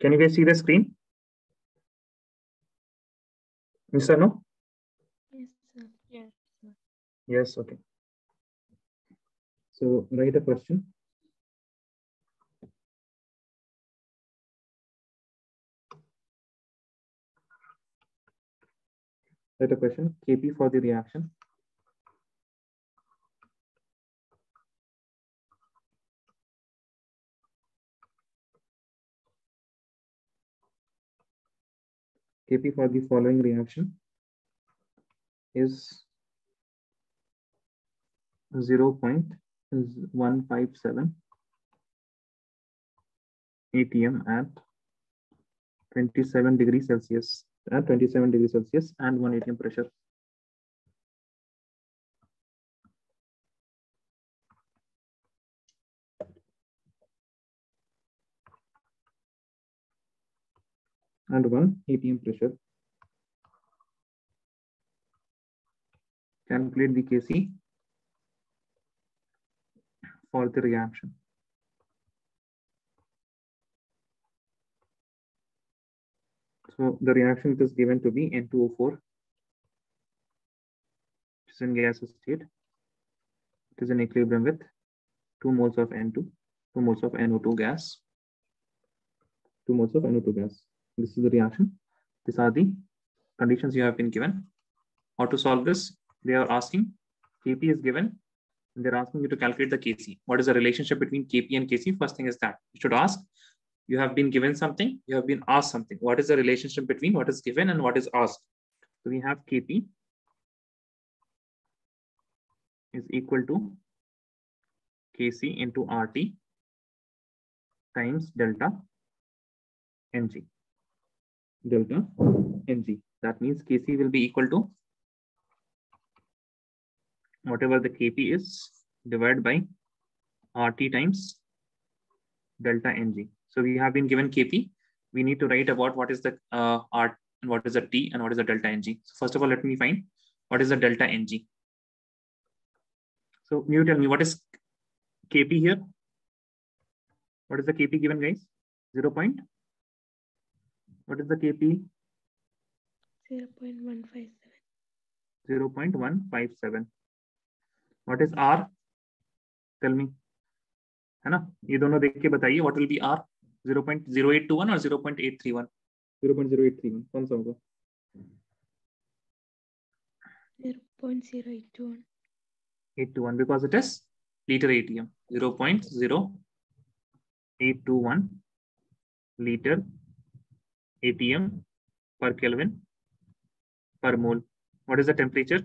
Can you guys see the screen? Mr. no? Yes, sir. Yes, sir. Yes, okay. So write a question. Write a question, KP for the reaction. KP for the following reaction is 0.157 atm at 27 degrees Celsius at 27 degrees Celsius and 1 atm pressure. And 1 atm pressure. Calculate the Kc for the reaction. So the reaction is given to be N2O4, which is in gaseous state. It is in equilibrium with 2 moles of N2, 2 moles of NO2 gas, 2 moles of NO2 gas. This is the reaction. These are the conditions you have been given. How to solve this? They are asking, Kp is given, and they're asking you to calculate the Kc. What is the relationship between Kp and Kc? First thing is that you should ask, you have been given something, you have been asked something. What is the relationship between what is given and what is asked? So we have Kp is equal to Kc into RT times delta Ng. Delta Ng. That means Kc will be equal to whatever the Kp is divided by RT times delta Ng. So we have been given Kp. We need to write about what is the uh, R and what is the T and what is the delta Ng. So first of all, let me find what is the delta Ng. So you tell me what is Kp here? What is the Kp given, guys? Zero point. What is the Kp? 0.157. 0.157. What is R? Tell me. है ना ये दोनों देख के बताइए what will be are 0.0821 और 0.831 0.0831 कौन सा होगा 0.081. 821 because it is liter ATM 0.0821 liter ATM per Kelvin per mole. What is the temperature?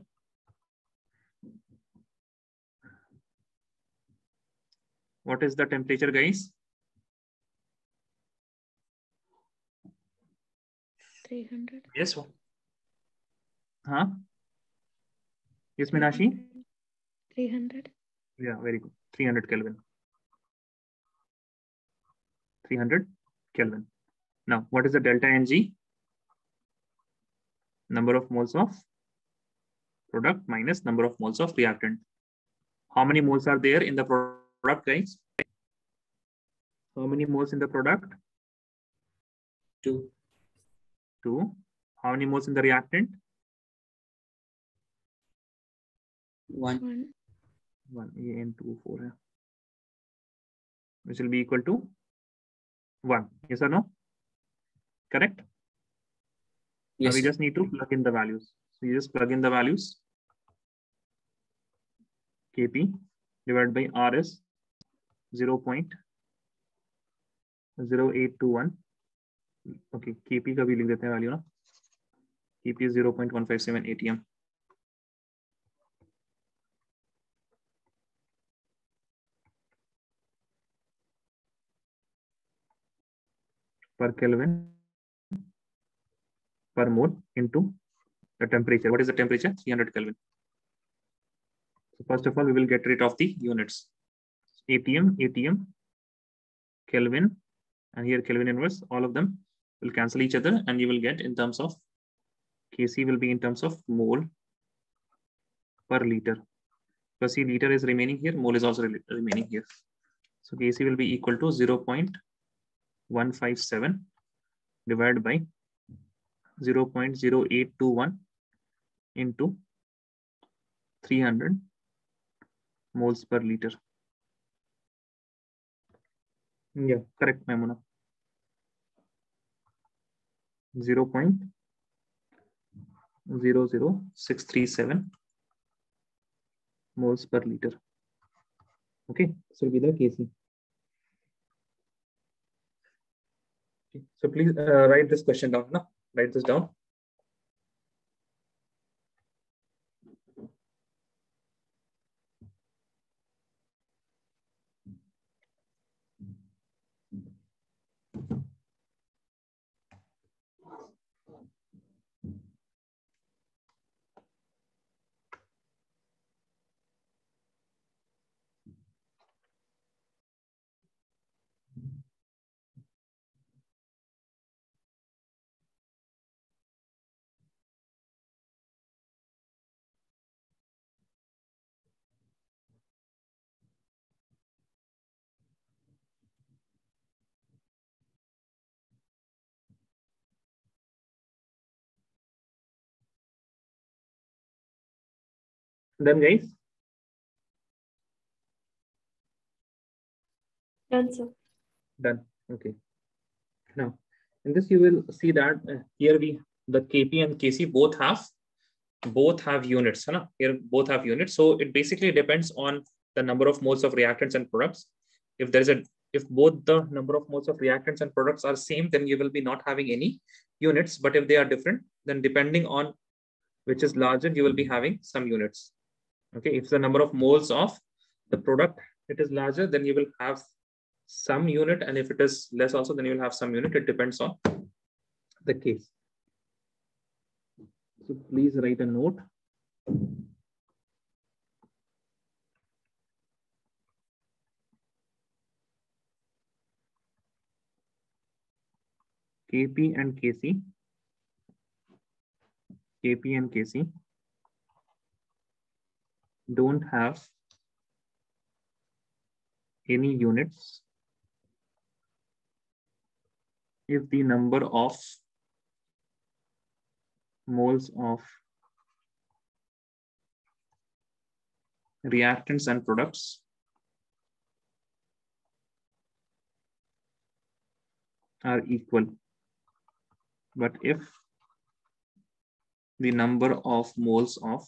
What is the temperature, guys? 300. Yes. Huh? Yes, Minashi? 300. Yeah, very good. 300 Kelvin. 300 Kelvin. Now, what is the delta Ng? Number of moles of product minus number of moles of reactant. How many moles are there in the product, guys? How many moles in the product? Two. Two. How many moles in the reactant? One. 1. 1 AN24 which will be equal to 1 yes or no correct now Yes. we just need to plug in the values so you just plug in the values kp divided by r is 0 0.0821 okay kp का भी लिख देते हैं value ना kp is 0.157 atm per Kelvin per mole into the temperature. What is the temperature? 300 Kelvin. So first of all, we will get rid of the units. ATM, ATM, Kelvin, and here Kelvin inverse, all of them will cancel each other and you will get in terms of Kc will be in terms of mole per liter. Because see liter is remaining here, mole is also re- remaining here. So Kc will be equal to 0.157 divided by 0.0821 into 300 moles per liter. Yeah, correct, Maimuna. 0.00637 moles per liter. Okay, so will be the Kc. Okay, so please uh, write this question down. No? Write this down. Done, guys? Done, sir. Done. Okay. Now, in this you will see that uh, here we the Kp and Kc both have both have units. Huh? Here both have units. So it basically depends on the number of moles of reactants and products. If there is a if both the number of moles of reactants and products are same, then you will be not having any units. But if they are different, then depending on which is larger, you will be having some units. Okay, if the number of moles of the product it is larger, then you will have some unit, and if it is less also, then you will have some unit. It depends on the case. So please write a note. KP and KC. KP and KC don't have any units if the number of moles of reactants and products are equal. But if the number of moles of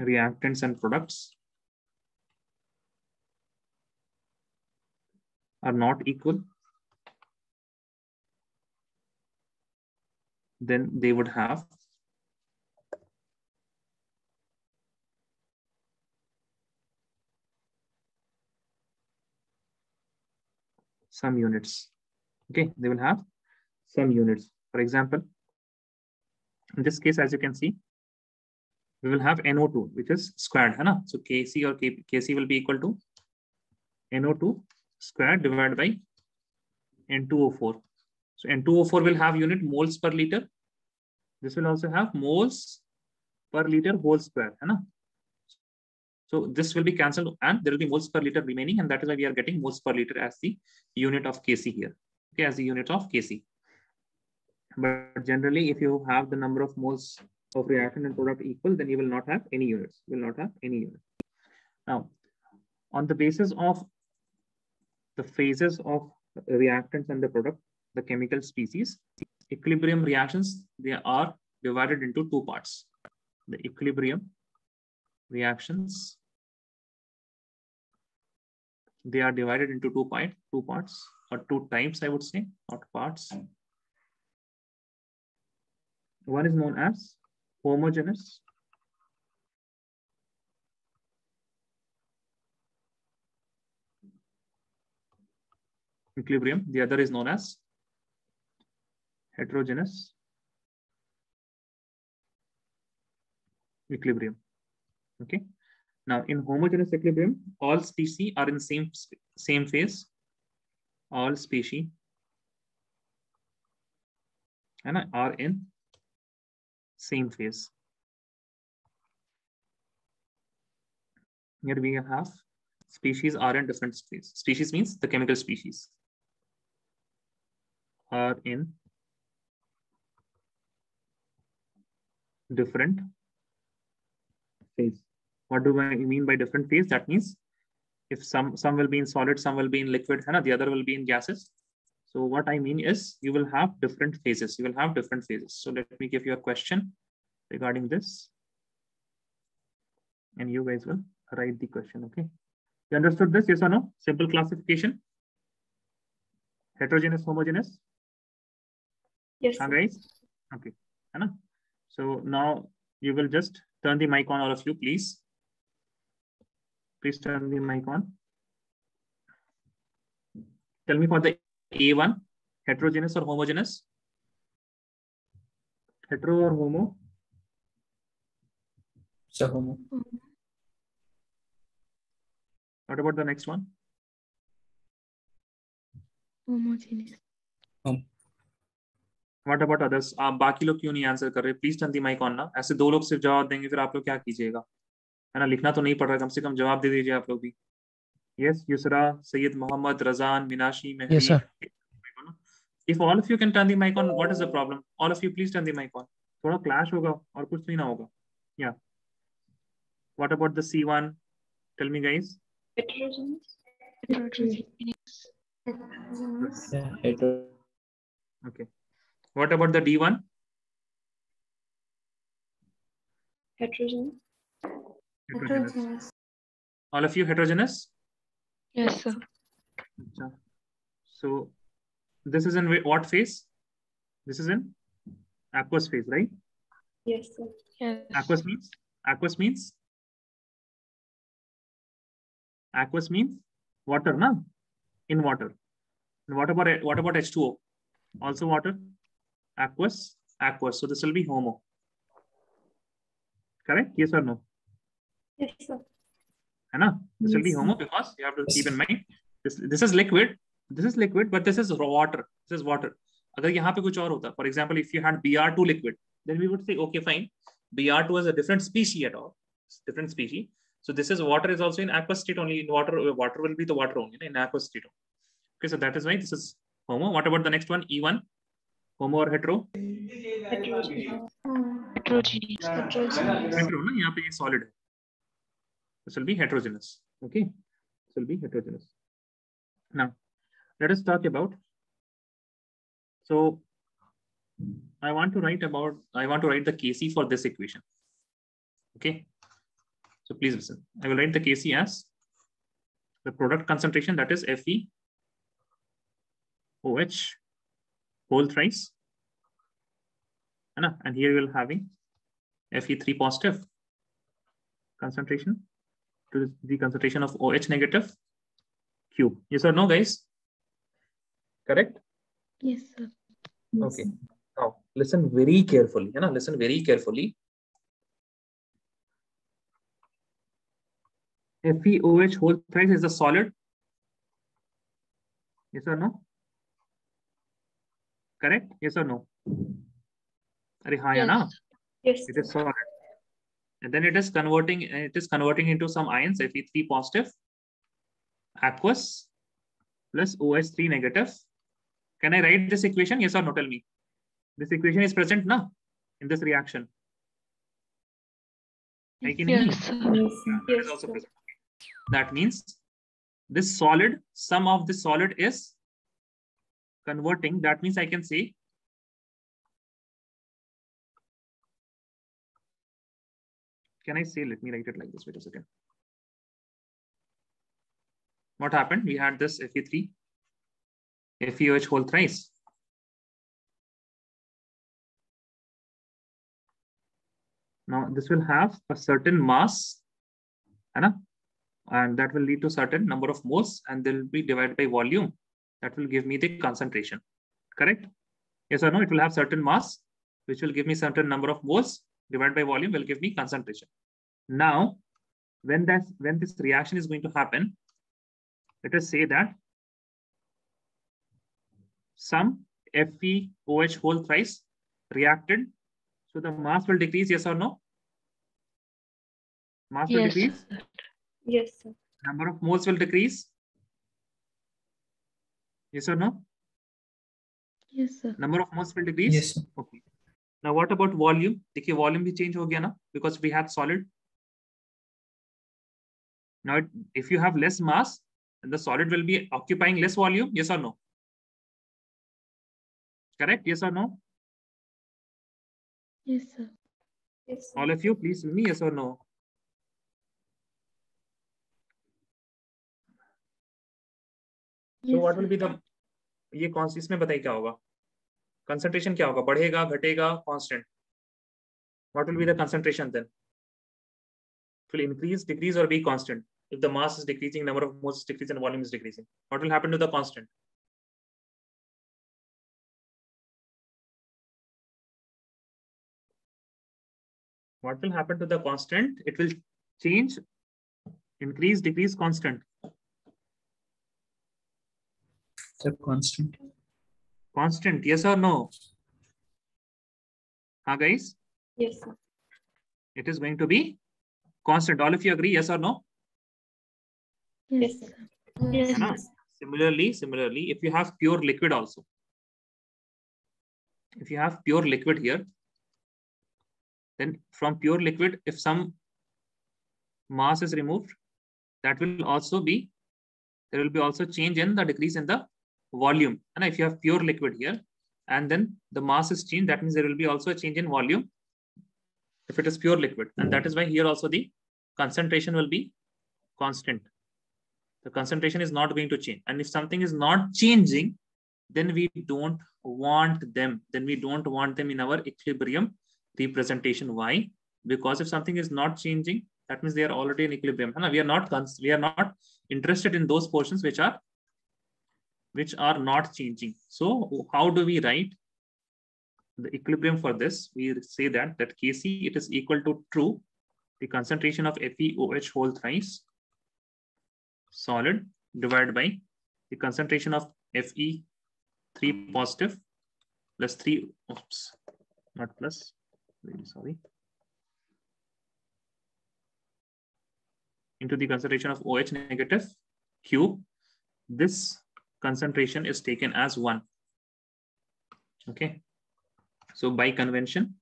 reactants and products are not equal, then they would have some units. Okay, they will have some units. For example, in this case, as you can see, we will have NO2, which is squared. Hai? So Kc or K, Kc will be equal to NO2 squared divided by N2O4. So N2O4 will have unit moles per liter. This will also have moles per liter whole square. Hai? So this will be cancelled and there will be moles per liter remaining and that is why we are getting moles per liter as the unit of Kc here. Okay, as the unit of Kc. But generally, if you have the number of moles of reactant and product equal, then you will not have any units. You will not have any units. Now, on the basis of the phases of reactants and the product, the chemical species, equilibrium reactions, they are divided into two parts. The equilibrium reactions, they are divided into two, part, two parts or two types, I would say, not parts. One is known as homogeneous equilibrium. The other is known as heterogeneous equilibrium. Okay. Now, in homogeneous equilibrium, all species are in same same phase. All species and are in same phase. Here we have species are in different species. Species means the chemical species are in different phase. What do I mean by different phase? That means if some some will be in solid, some will be in liquid, and the other will be in gases. So what I mean is you will have different phases. You will have different phases. So let me give you a question regarding this. And you guys will write the question, okay? You understood this, yes or no? Simple classification. Heterogeneous, homogeneous. Yes. Huh, guys? Okay. Anna? So now you will just turn the mic on, all of you, please. Please turn the mic on. Tell me for the A1, heterogeneous or homogeneous? Hetero or homo? So homo. What about the next one? Homogeneous. What about others आप बाकी लोग क्यों नहीं answer कर रहे please turn the mic on ना ऐसे दो लोग सिर्फ़ जवाब देंगे फिर आप लोग क्या कीजिएगा है ना लिखना तो नहीं पड़ रहा कम से कम जवाब दे दीजिए आप लोग भी yes Yusra Syed Mohammad रजान मिनाशी Yes, sir. If all of you can turn the mic on what is the problem all of you please turn the mic on थोड़ा क्लैश होगा और कुछ नहीं ना होगा या what about the C1 tell me guys Heterogeneous. Heterogeneous. Yeah, hetero. Okay what about the D1 Heterogeneous. heterogeneous all of you heterogeneous Yes, sir. So this is in what phase? This is in aqueous phase, right? Yes, sir. Yes. Aqueous means aqueous means aqueous means water, na? In water. And what about what about H2O? Also water. Aqueous, aqueous. So this will be homo. Correct? Yes or no? Yes, sir है ना this will be Yes. homo because you have to keep in mind this this is liquid this is liquid but this is raw water this is water अगर यहाँ पे कुछ और होता for example if you had Br2 liquid then we would say okay fine Br2 is a different species at all different species so this is water is also in aqueous state only in water water will be the water only in aqueous state okay so that is why this is homo what about the next one E1 homo or hetero Heterogeneous. Heterogeneous. Heterogeneous. hetero ना यहाँ पे ये solid है this will be heterogeneous okay? This will be heterogeneous. Now let us talk about so i want to write about i want to write the kc for this equation okay? So please listen. I will write the kc as the product concentration that is fe oh whole thrice. And here we will having fe3 positive concentration to the concentration of OH negative cube. Yes or no, guys? Correct? Yes, sir. Okay. Now, listen very carefully. You know, listen very carefully. FeOH whole thrice is a solid. Yes or no? Correct? Yes or no? Are yes. na? Yes. It is solid and then it is converting it is converting into some ions fe3 positive aqueous plus os3 negative. Can i write this equation? Yes or no? Tell me. This equation is present now in this reaction. Yes, yes, yes, also present. that means this solid sum of the solid is converting. That means i can say can I say, let me write it like this, wait a second. What happened? We had this Fe3, FeOH whole thrice. Now this will have a certain mass, and that will lead to certain number of moles and they'll be divided by volume. That will give me the concentration, correct? Yes or no? It will have certain mass, which will give me certain number of moles divided by volume will give me concentration. Now, when that when this reaction is going to happen, let us say that some FeOH whole thrice reacted. So the mass will decrease, yes or no? Mass will Yes, decrease. sir. Yes, sir. Number of moles will decrease. Yes or no? Yes, sir. Number of moles will decrease. Yes, sir. Okay. Now what about volume? देखिए volume भी change हो गया ना because we had solid. Now it, if you have less mass, then the solid will be occupying less volume. Yes or no? Correct? Yes or no? Yes, sir. Yes, All of you, please tell me yes or no. yes, So what will be the ये कौन सी इसमें बताइए क्या होगा concentration क्या होगा बढ़ेगा घटेगा constant what will be the concentration then it will increase decrease or be constant if the mass is decreasing number of moles is decreasing and volume is decreasing what will happen to the constant what will happen to the constant it will change increase decrease constant It's a constant. constant yes or no huh guys Yes, sir. it is going to be constant all of you agree yes or no Yes, sir. Yes, Huh? similarly similarly if you have pure liquid also if you have pure liquid here then from pure liquid if some mass is removed that will also be there will be also change in the decrease in the volume and if you have pure liquid here and then the mass is changed that means there will be also a change in volume if it is pure liquid. And that is why here also the concentration will be constant. The concentration is not going to change. And if something is not changing then we don't want them. Then we don't want them in our equilibrium representation. Why? Because if something is not changing that means they are already in equilibrium. And we are not we are not interested in those portions which are which are not changing so how do we write the equilibrium for this we say that that kc it is equal to true the concentration of FeOH whole thrice solid divided by the concentration of Fe 3 positive plus 3, oops, not plus, really sorry, into the concentration of OH negative cube. This concentration is taken as 1. Okay. So by convention,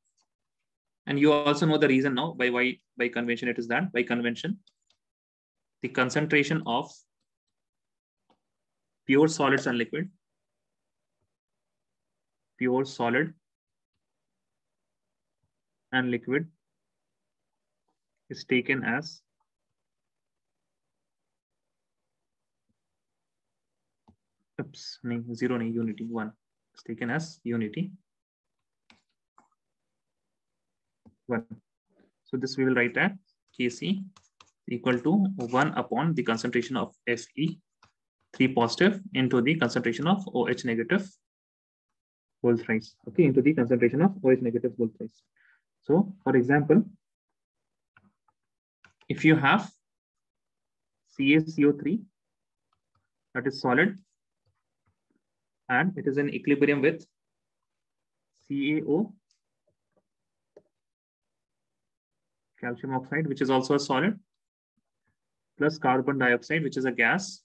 and you also know the reason now by why by convention it is that by convention the concentration of pure solids and liquid, pure solid and liquid is taken as oops, nahi, zero nahi, unity one is taken as unity one. So this we will write at Kc equal to 1 upon the concentration of Fe 3 positive into the concentration of OH negative whole thrice. Okay, into the concentration of OH negative whole thrice. So for example, if you have CaCO3 that is solid and it is in equilibrium with CaO calcium oxide, which is also a solid plus carbon dioxide, which is a gas.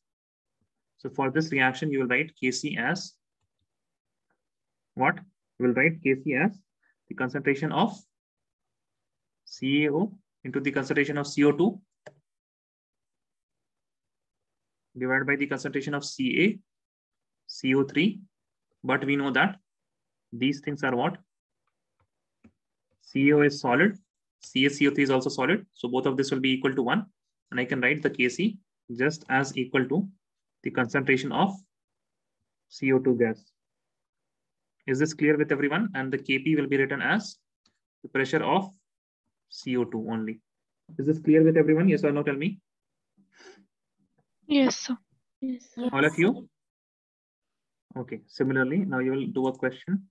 So for this reaction, you will write Kc as what? You will write Kc as the concentration of CaO into the concentration of CO2 divided by the concentration of Ca, CO3. But we know that these things are what? CO is solid, CaCO3 is also solid. So both of this will be equal to 1 and I can write the Kc just as equal to the concentration of CO2 gas. Is this clear with everyone? And the Kp will be written as the pressure of CO2 only. Is this clear with everyone? Yes or no? Tell me. Yes, sir. Yes, sir. All of you? Okay, similarly, now you will do a question.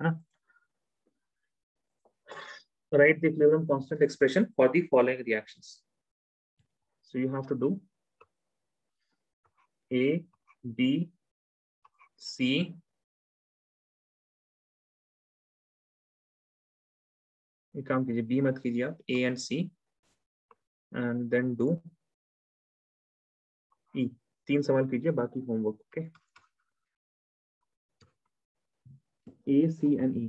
Huh? Write the equilibrium constant expression for the following reactions. So you have to do A, B, C, ये काम कीजिए B मत कीजिए आप A and C and then do E तीन सवाल कीजिए, बाकी homework okay A C and E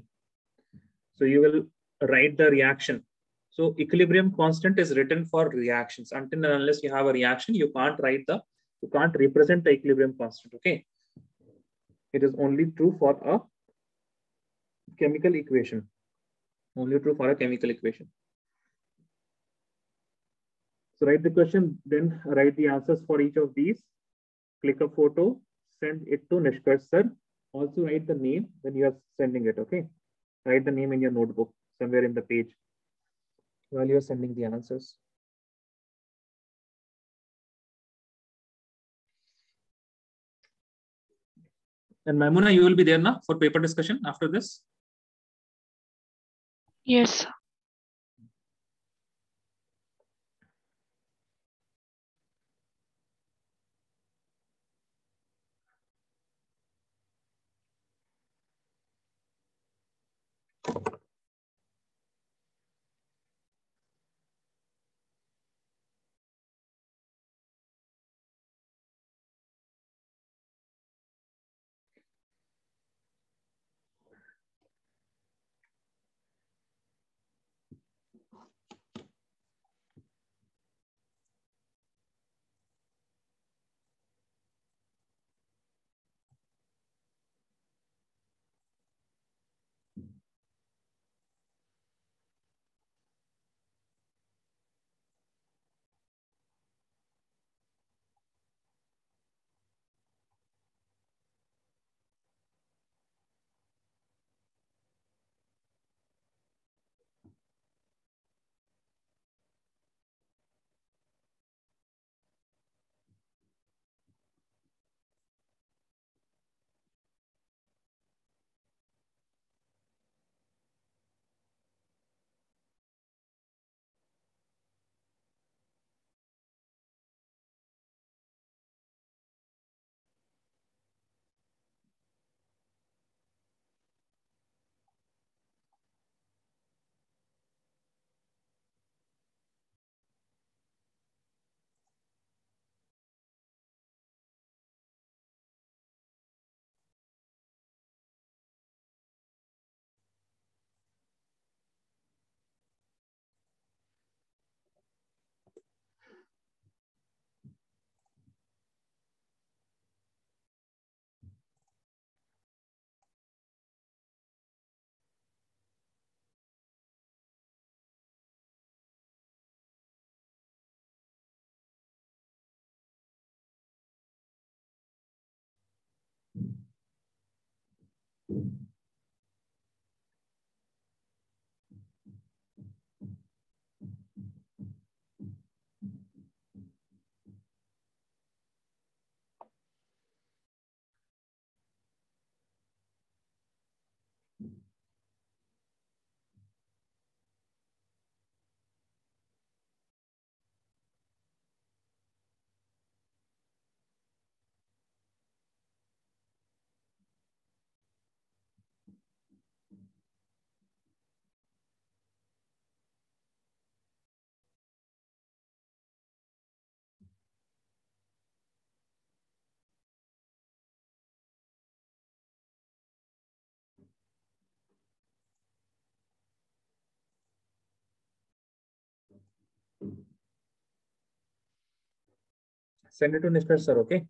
so you will write the reaction so equilibrium constant is written for reaction unless you have a reaction you can't write the you can't represent the equilibrium constant okay it is only true for a chemical equation Only true for a chemical equation. So write the question, then write the answers for each of these. Click a photo, send it to Nishkarsh sir. Also write the name when you are sending it, okay? Write the name in your notebook somewhere in the page while you are sending the answers. And Maimuna, you will be there now for paper discussion after this? Yes, sir. Send it to Nishkar sir, okay?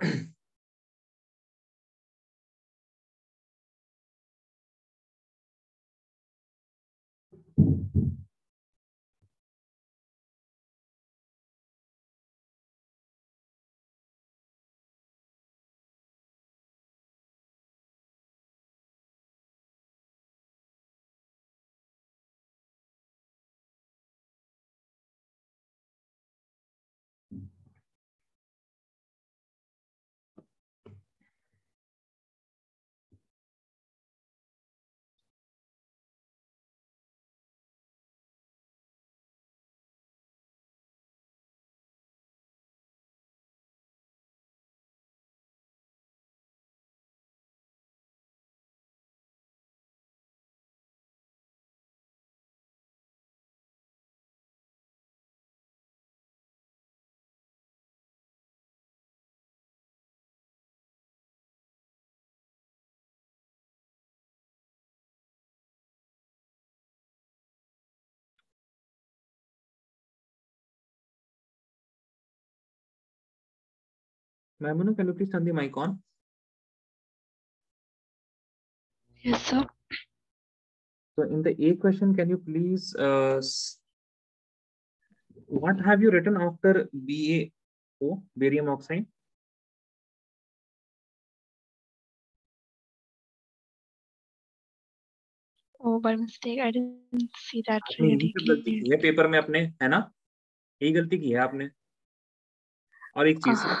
Thank. Maimuna, can you please turn the mic on? Yes, sir. So in the A question, can you please, uh, what have you written after BaO, barium oxide? Oh, by mistake, I didn't see that आपने. की है paper में अपने है ना यही गलती की है आपने और एक चीज़ Ah,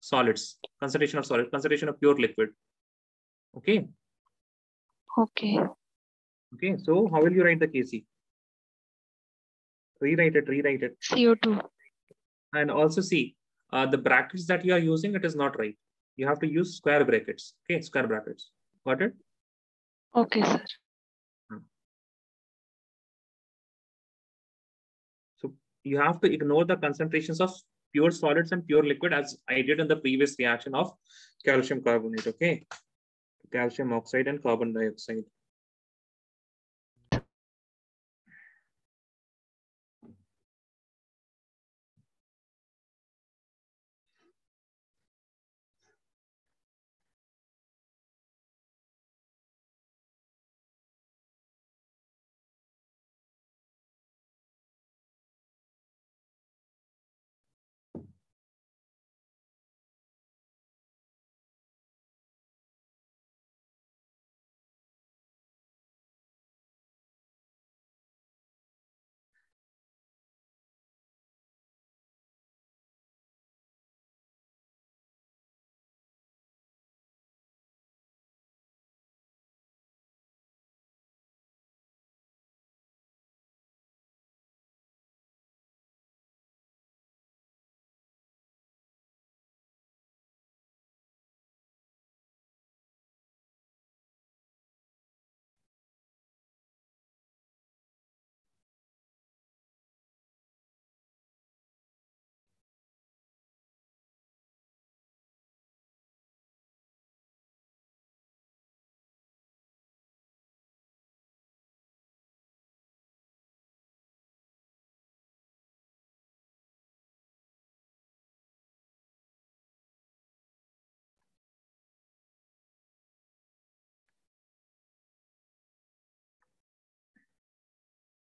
solids, concentration of solid, concentration of pure liquid. Okay, Okay. okay. So how will you write the KC? Rewrite it, rewrite it. CO2. and also see uh, the brackets that you are using it is not right you have to use square brackets okay square brackets got it Okay, sir. so you have to ignore the concentrations of pure solids and pure liquid as i did in the previous reaction of calcium carbonate okay? Calcium oxide and carbon dioxide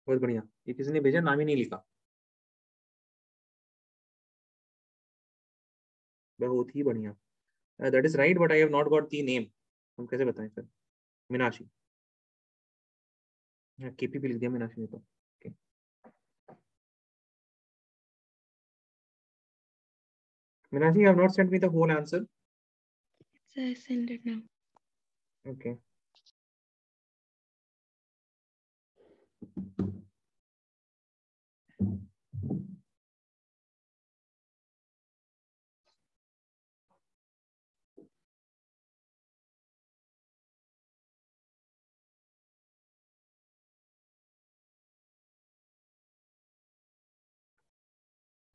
बहुत बढ़िया। ये किसी ने भेजा नाम ही नहीं लिखा। बहुत ही बढ़िया। That is right but I have not got the name हम कैसे बताएँ सर मीनाक्षी। केपीपी लिख दिया मीनाक्षी ने तो. Meenakshi you have not sent me the whole answer? So I send it now. okay.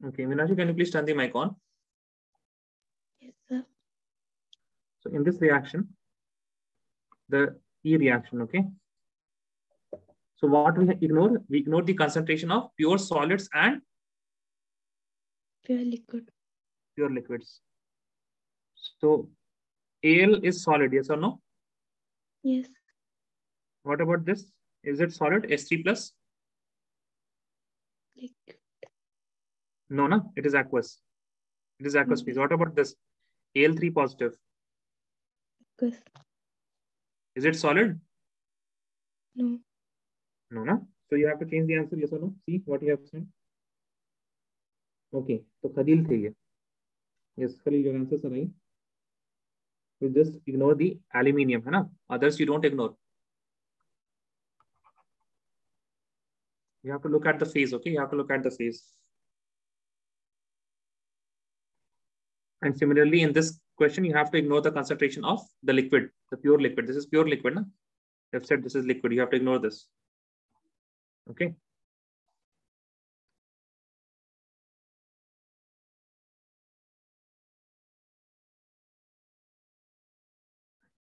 Okay, Minashi, can you please turn the mic on? Yes, sir. So in this reaction, the E reaction, okay, so what we ignore, we ignore the concentration of pure solids and Pure liquid. pure liquids. So Al is solid, yes or no? Yes. What about this? Is it solid? S3 plus? Liquid. No, no, it is aqueous. It is aqueous phase. What about this? Al3 positive. Because Is it solid? no. No, no. So you have to change the answer, yes or no? See what you have sent. Okay, so Khalil say yes. Yes, Khalil, your answers are right. We just ignore the aluminium, hai? Others you don't ignore. You have to look at the phase, okay? You have to look at the phase. And similarly, in this question, you have to ignore the concentration of the liquid, the pure liquid. This is pure liquid. Na? You have said this is liquid. You have to ignore this. Okay.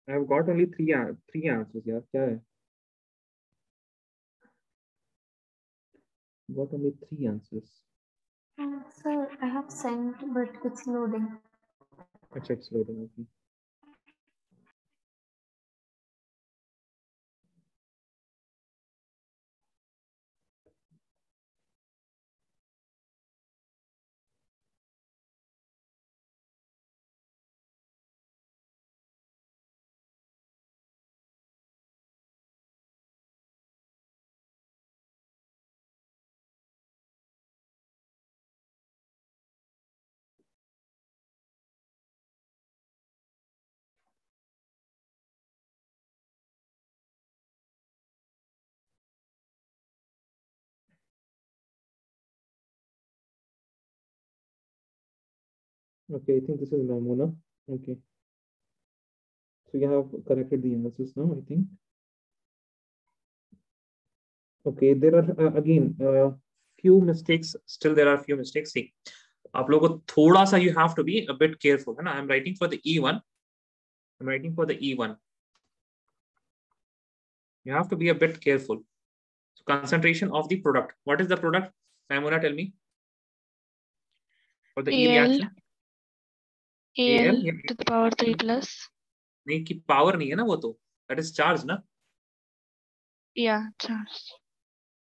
I have got only three an- three answers यार क्या है? Got only three answers. Uh, sir, I have sent, but it's loading. अच्छा it's loading okay. Okay, I think this is Mamuna. Okay. So you have corrected the answers now, I think. Okay, there are uh, again uh, few mistakes. Still, there are few mistakes. See, आप लोगों को थोड़ा सा you have to be a bit careful, है ना? I'm writing for the E1. I'm writing for the E1. You have to be a bit careful. So concentration of the product. What is the product? Mamuna, tell me. For the E Al. reaction. Al Al, yeah. to the power 3 plus. नहीं की power नहीं है ना वो तो that is charge ना Yeah, charged.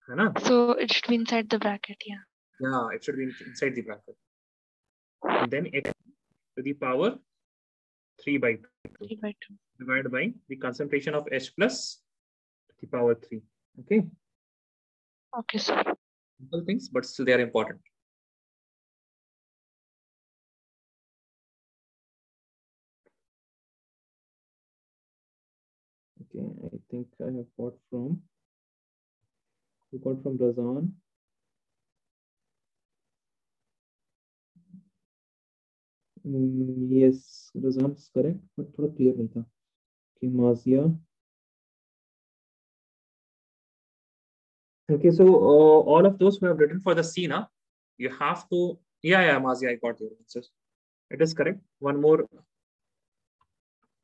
है ना So it should be inside the bracket. Yeah. yeah it should be in- inside the bracket and then x to the power 3 by 2 3 by 2. divided by the concentration of h plus to the power 3 okay Okay, sir. simple things but still they are important okay i think i have got from we got from razan Mm, yes, Razan is correct, but थोड़ा clear नहीं था. Okay, Mazia. Okay, so uh, all of those who have written for the C now, you have to, yeah, yeah, Mazia, I got your answers. It is correct. One more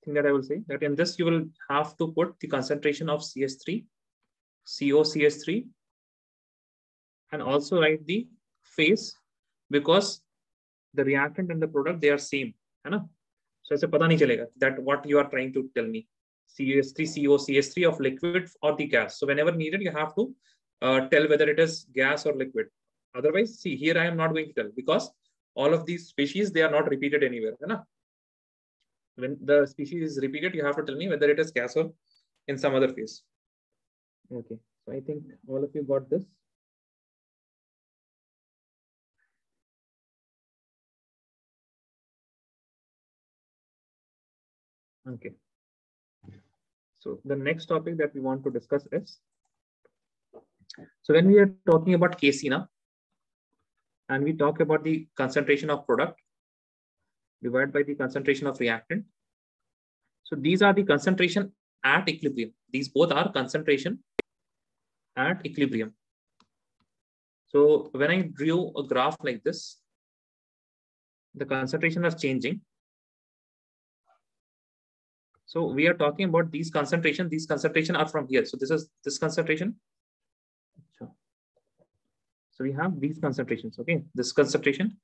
thing that I will say that in this you will have to put the concentration of CS3, COCS3, and also write the phase because the reactant and the product they are same, है ना? So ऐसे पता नहीं चलेगा that what you are trying to tell me. CS3, CO, CS3 of liquid or the gas. So whenever needed, you have to uh, tell whether it is gas or liquid. Otherwise, see here I am not going to tell because all of these species they are not repeated anywhere. है ना? When the species is repeated, you have to tell me whether it is gas or in some other phase. Okay, so I think all of you got this. Okay. So the next topic that we want to discuss is, so when we are talking about now, and we talk about the concentration of product divided by the concentration of reactant. So these are the concentration at equilibrium. These both are concentration at equilibrium. So when I drew a graph like this, the concentration is changing. So we are talking about these concentration. These concentration are from here. So this is this concentration. So we have these concentrations. Okay, this concentration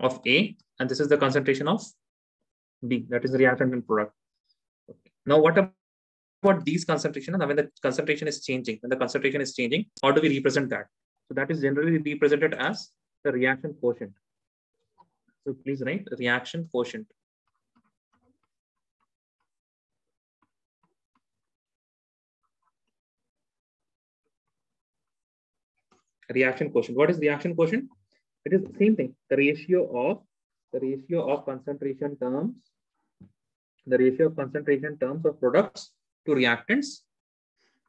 of A, and this is the concentration of B. That is the reactant and product. Okay. Now what about these concentration? Now when the concentration is changing, when the concentration is changing, how do we represent that? So that is generally represented as the reaction quotient. So please write reaction quotient. Reaction quotient. What is reaction quotient? It is the same thing. The ratio of the ratio of concentration terms, the ratio of concentration terms of products to reactants.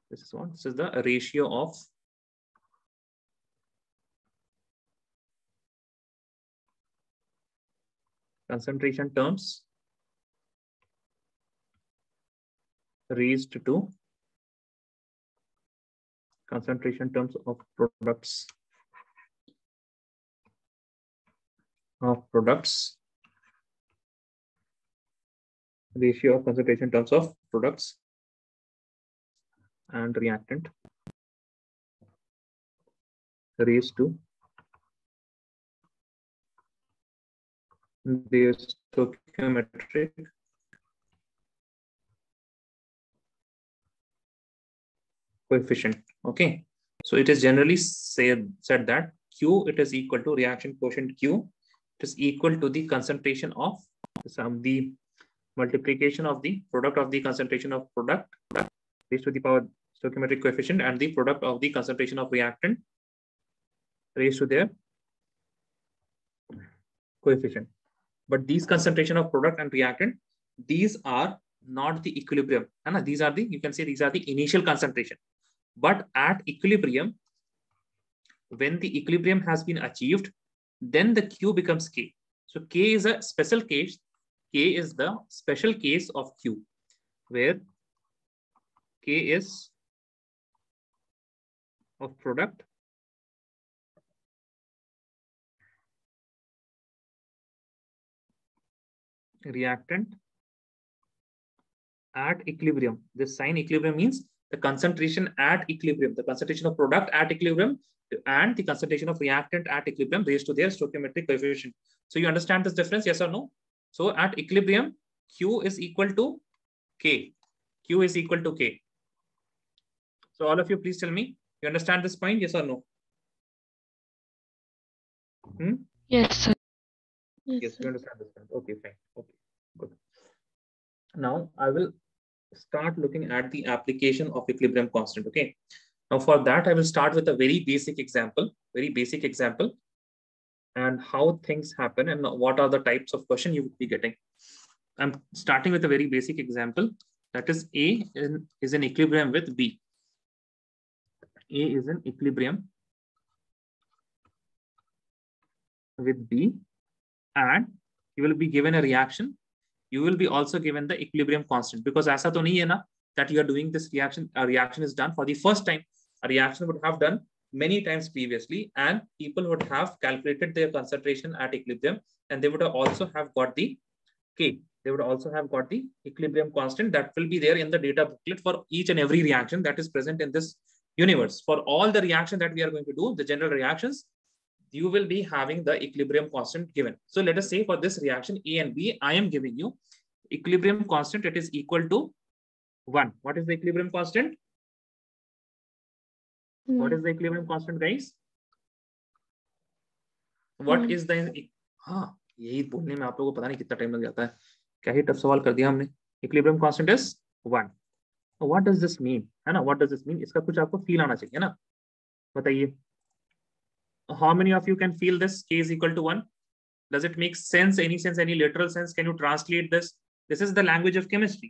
This is what this is the ratio of concentration terms raised to concentration terms of products of products ratio of concentration terms of products and reactant raised to the stoichiometric coefficient. Okay, so it is generally said said that Q it is equal to reaction quotient Q. Is equal to the concentration of some the multiplication of the product of the concentration of product raised to the power stoichiometric coefficient and the product of the concentration of reactant raised to their coefficient. But these concentration of product and reactant, these are not the equilibrium. And these are the, you can say these are the initial concentration. But at equilibrium, when the equilibrium has been achieved, then the Q becomes K. So K is a special case. K is the special case of Q, where K is of product reactant at equilibrium. This sign equilibrium means the concentration at equilibrium, the concentration of product at equilibrium and the concentration of reactant at equilibrium raised to their stoichiometric coefficient. So you understand this difference, yes or no? So at equilibrium, Q is equal to K. Q is equal to K. So all of you, please tell me, you understand this point, yes or no? Hmm? Yes, sir. Yes, yes you understand this point. Okay, fine. Okay, good. Now I will start looking at the application of equilibrium constant. Okay. Now for that, I will start with a very basic example, very basic example and how things happen and what are the types of question you would be getting. I'm starting with a very basic example. That is A in, is in equilibrium with B. A is in equilibrium with B and you will be given a reaction you will be also given the equilibrium constant because aisa to nahi that you are doing this reaction a reaction is done for the first time a reaction would have done many times previously and people would have calculated their concentration at equilibrium and they would also have got the k they would also have got the equilibrium constant that will be there in the data booklet for each and every reaction that is present in this universe for all the reaction that we are going to do the general reactions you will be having the equilibrium constant given. So let us say for this reaction A and B, I am giving you equilibrium constant. It is equal to 1. What is the equilibrium constant? Mm. What is the equilibrium constant, guys? What mm. is the... हाँ यही बोलने में आप लोगों को पता नहीं कितना टाइम लग जाता है क्या ही टफ सवाल कर दिया हमने equilibrium constant is 1 what does this mean है ना व्हाट डज दिस मीन इसका कुछ आपको फील आना चाहिए ना बताइए how many of you can feel this k is equal to 1 does it make sense any sense any literal sense can you translate this this is the language of chemistry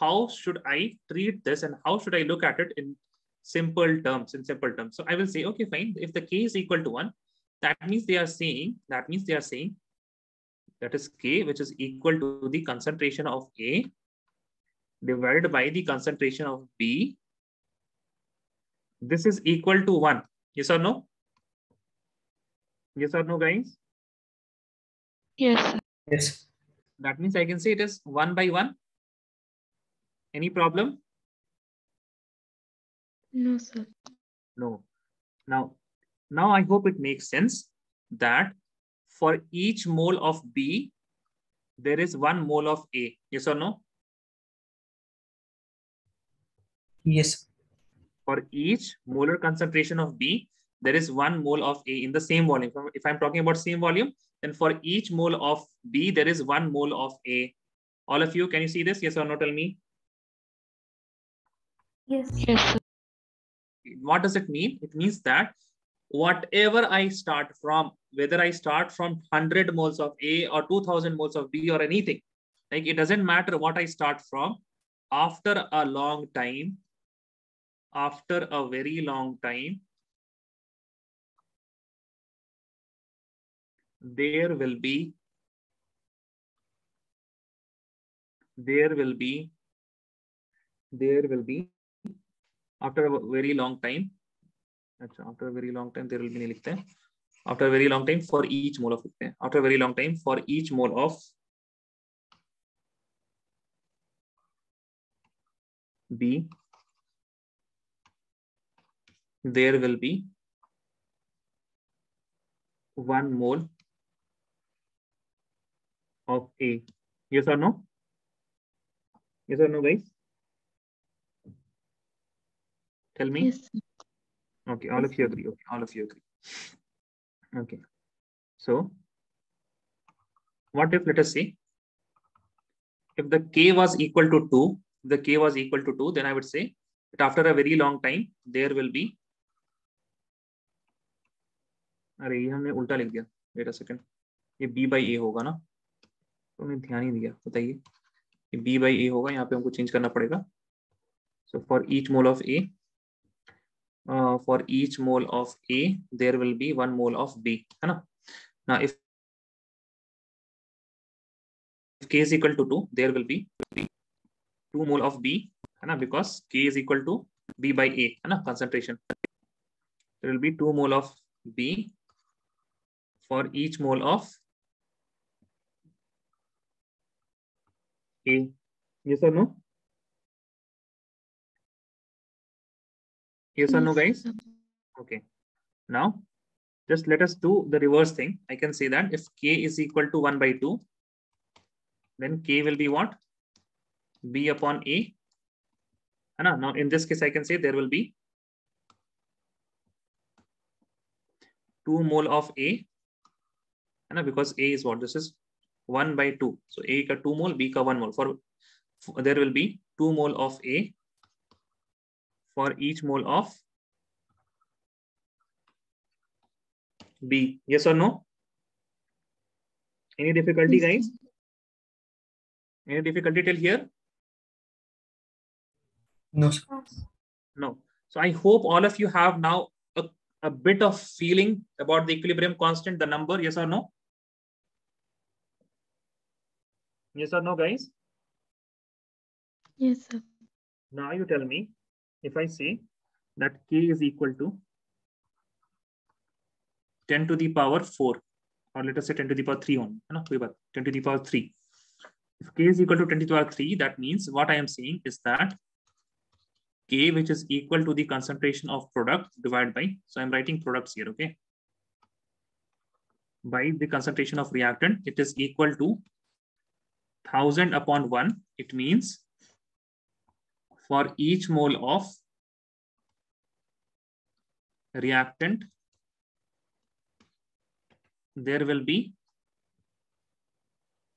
how should i treat this and how should i look at it in simple terms in simple terms so i will say okay fine if the k is equal to 1 that means they are saying that means they are saying that is k which is equal to the concentration of a divided by the concentration of b this is equal to 1 yes or no Yes or no, guys? Yes. Yes. That means I can say it is one by one. Any problem? No, sir. No. Now, now I hope it makes sense that for each mole of B, there is one mole of A. Yes or no? Yes. For each molar concentration of B, there is one mole of A in the same volume. If I'm talking about same volume, then for each mole of B, there is one mole of A. All of you, can you see this? Yes or no? Tell me. Yes. Yes, sir. What does it mean? It means that whatever I start from, whether I start from 100 moles of A or 2000 moles of B or anything, like it doesn't matter what I start from, after a long time, after a very long time, there will be there will be there will be after a very long time, after a very long time, there will be likhte. After a very long time for each mole of likhte. After a very long time for each mole of B, there will be one mole of A. Yes or no? Yes or no, guys? Tell me. Yes. Okay, all yes. of you agree. Okay, all of you agree. Okay. So, what if, let us say, if the k was equal to 2, the k was equal to 2, then I would say that after a very long time, there will be. अरे ये हमने उल्टा लिख दिया wait a second ये b by A होगा ना तो हमने ध्यान ही दिया बताइए ये b बाई ए होगा यहाँ पे हमको चेंज करना पड़ेगा so for each mole of A uh, for each mole of A, there will be one mole of B. Now, if, if K is equal to 2, there will be 2 mole of B because K is equal to B by A, concentration. There will be 2 mole of B for each mole of A. Yes or no? Yes or no, guys? Okay. Now, just let us do the reverse thing. I can say that if k is equal to 1 by 2, then k will be what? b upon a. Anna, Now, in this case, I can say there will be 2 mole of a. Anna, Because a is what? This is 1 by 2. So a ka 2 mole, b ka 1 mole. For, for there will be 2 mole of a for each mole of B. Yes or no? Any difficulty, Yes, guys? Any difficulty till here? No, sir. No. So I hope all of you have now a, a bit of feeling about the equilibrium constant, the number, yes or no? Yes or no, guys? Yes, sir. Now you tell me if I say that k is equal to 10 to the power 4 or let us say 10 to the power 3 on no, 10 to the power 3 if k is equal to 10 to the power 3 that means what i am saying is that k which is equal to the concentration of product divided by so i'm writing products here okay? By the concentration of reactant it is equal to 1000 upon 1 it means for each mole of reactant, there will be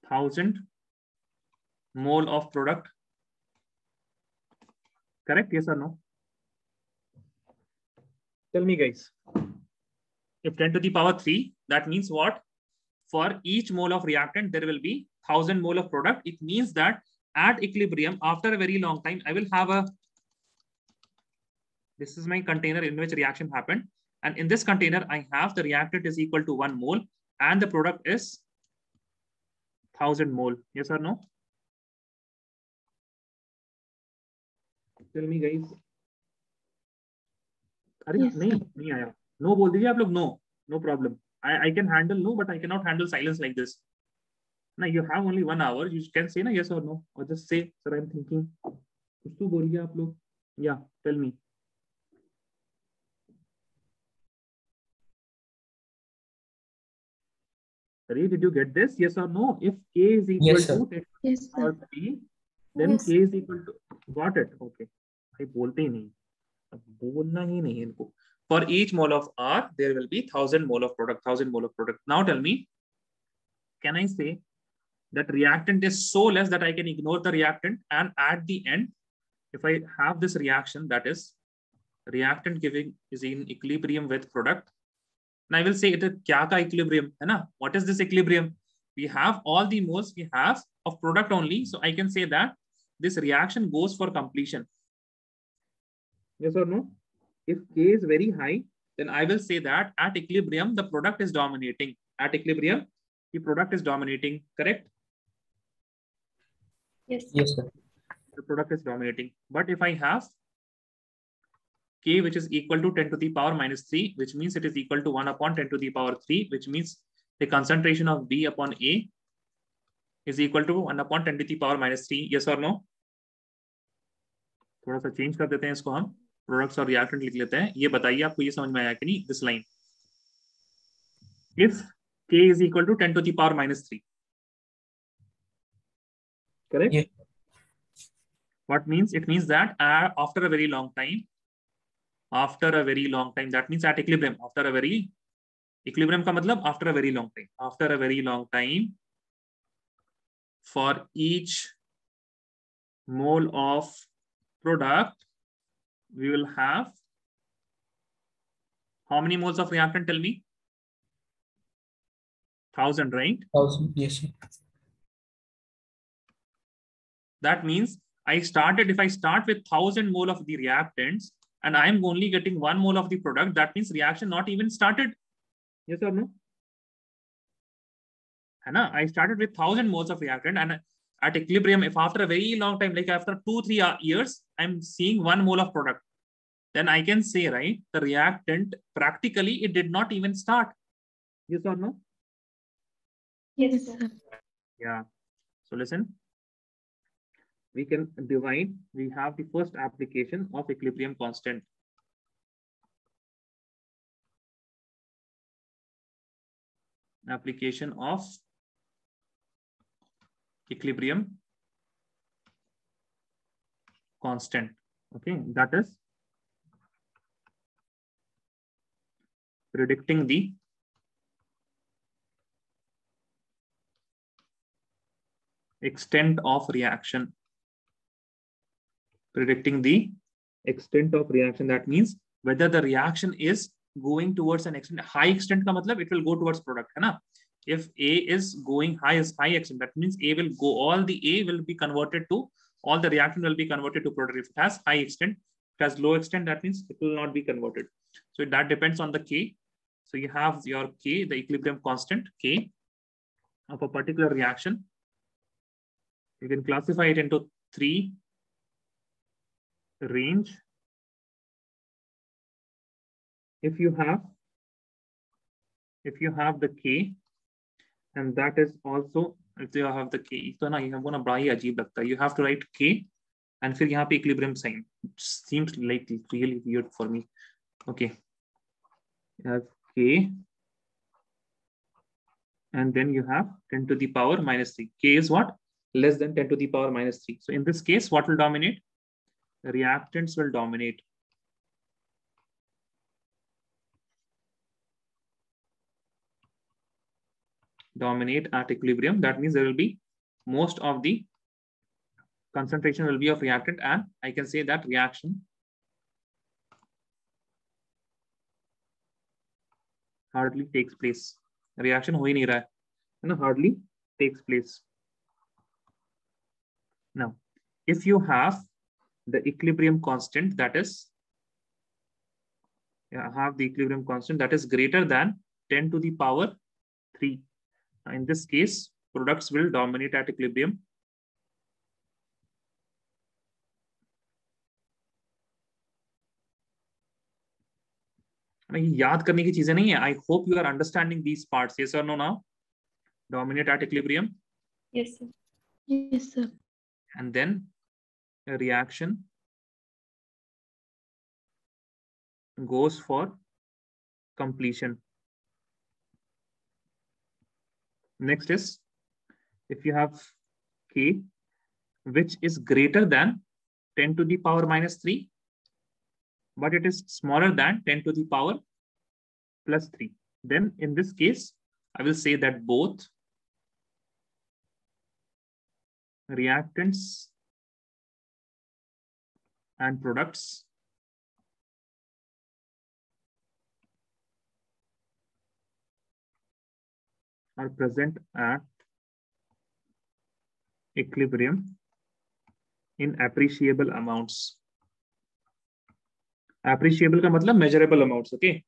1000 mole of product. Correct? Yes or no? Tell me, guys. If 10 to the power 3, that means what? For each mole of reactant, there will be 1000 mole of product. It means that at equilibrium, after a very long time, I will have a, this is my container in which reaction happened. And in this container, I have the reactant is equal to one mole and the product is 1000 mole. Yes or no? Tell me guys. अरे Yes, नहीं नहीं आया no बोल दीजिए आप लोग no no problem I I can handle no but I can not handle silence like this ना you have only one hour you can say ना यस और नो और just say sir I am thinking कुछ तो बोलिए आप लोग या tell me Sorry, did you get this? Yes or no? If k is equal yes, to sir. yes, or p, then yes. k is equal to got it. Okay. भाई बोलते ही नहीं बोलना ही नहीं इनको for each mole of R there will be thousand mole of product thousand mole of product now tell me can I say that reactant is so less that i can ignore the reactant and at the end if i have this reaction that is reactant giving is in equilibrium with product. And i will say it is kya ka equilibrium? Hai what is this equilibrium? We have all the moles we have of product only. So i can say that this reaction goes for completion. Yes or no? If k is very high then i will say that at equilibrium the product is dominating. At equilibrium the product is dominating correct Yes. Yes, sir. the product is dominating but if i have k which is equal to 10 to the power minus 3 which means it is equal to 1 upon 10 to the power 3 which means the concentration of b upon a is equal to 1 upon 10 to the power minus 3 yes or no थोड़ा सा change कर देते हैं इसको हम products और reactant लिख लेते हैं ये बताइए आपको ये समझ में आया कि नहीं this line if k is equal to 10 to the power minus 3 correct Yeah. what means it means that uh, after a very long time after a very long time that means at equilibrium after a very equilibrium ka matlab after a very long time after a very long time for each mole of product we will have how many moles of reactant tell me thousand right Thousand. Yes, sir. That means I started, if I start with 1000 mole of the reactants and I'm only getting one mole of the product, that means reaction not even started. Yes or no? Hana, I started with 1000 moles of reactant and at equilibrium, if after a very long time, like after two, three years, I'm seeing one mole of product, then I can say, right, the reactant practically it did not even start. Yes or no? Yes, sir. Yeah. So listen. We can divide. We have the first application of equilibrium constant. Application of equilibrium constant. Okay, that is predicting the extent of reaction. Predicting the extent of reaction. That means whether the reaction is going towards an extent, high extent ka matlab, it will go towards product. hai na? If A is going high as high extent, that means A will go, all the A will be converted to, all the reaction will be converted to product. If it has high extent, it has low extent, that means it will not be converted. So that depends on the K. So you have your K, the equilibrium constant K of a particular reaction you can classify it into three range if you have if you have the k and that is also if you have the k तो ना ये हमको ना बड़ा ही अजीब लगता है you have to write k and फिर यहाँ पे equilibrium sign seems like really weird for me okay you have k and then you have 10 to the power minus 3 k is what less than 10 to the power minus 3. So in this case, what will dominate? reactants will dominate. Dominate at equilibrium. That means there will be most of the concentration will be of reactant and I can say that reaction hardly takes place. Reaction ho nahi raha hai. hardly takes place. Now, if you have the equilibrium constant that is, yeah, have the equilibrium constant that is greater than 10 to the power 3. Now, in this case, products will dominate at equilibrium. ये याद करने की चीजें नहीं है I hope you are understanding these parts yes और no now dominate at equilibrium Yes, sir. Yes, sir. and then a reaction goes for completion. Next is if you have K which is greater than 10 to the power minus 3, but it is smaller than 10 to the power plus 3. Then in this case, I will say that both reactants and products are present at equilibrium in appreciable amounts. Appreciable का मतलब measurable amounts, okay?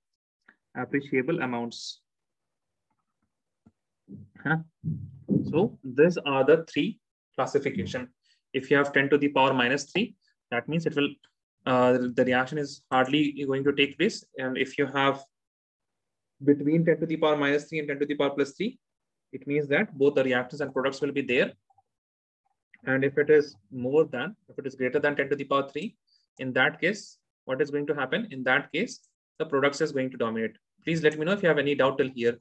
Appreciable amounts. Huh? So these are the three classification. If you have 10 to the power minus 3, that means it will uh, the reaction is hardly going to take place. And if you have between 10 to the power minus 3 and 10 to the power plus 3, it means that both the reactants and products will be there. And if it is more than, if it is greater than 10 to the power 3, in that case, what is going to happen? In that case, the products is going to dominate. Please let me know if you have any doubt till here.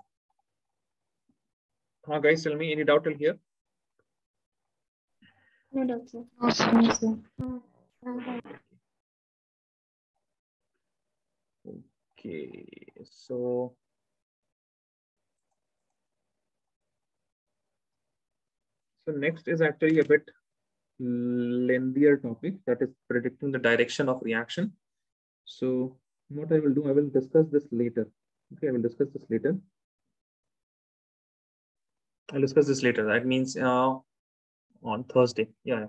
Huh, guys, tell me any doubt till here? No doubt, sir. No, sir. Okay, so so next is actually a bit lengthier topic that is predicting the direction of reaction. So what I will do, I will discuss this later. Okay, I will discuss this later. I'll discuss this later. That means uh, on Thursday. Yeah, yeah.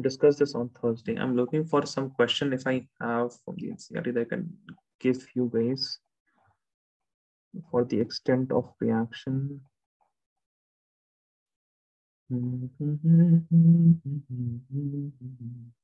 Discuss this on Thursday. I'm looking for some question if I have from the NCERT that I can give you guys for the extent of reaction.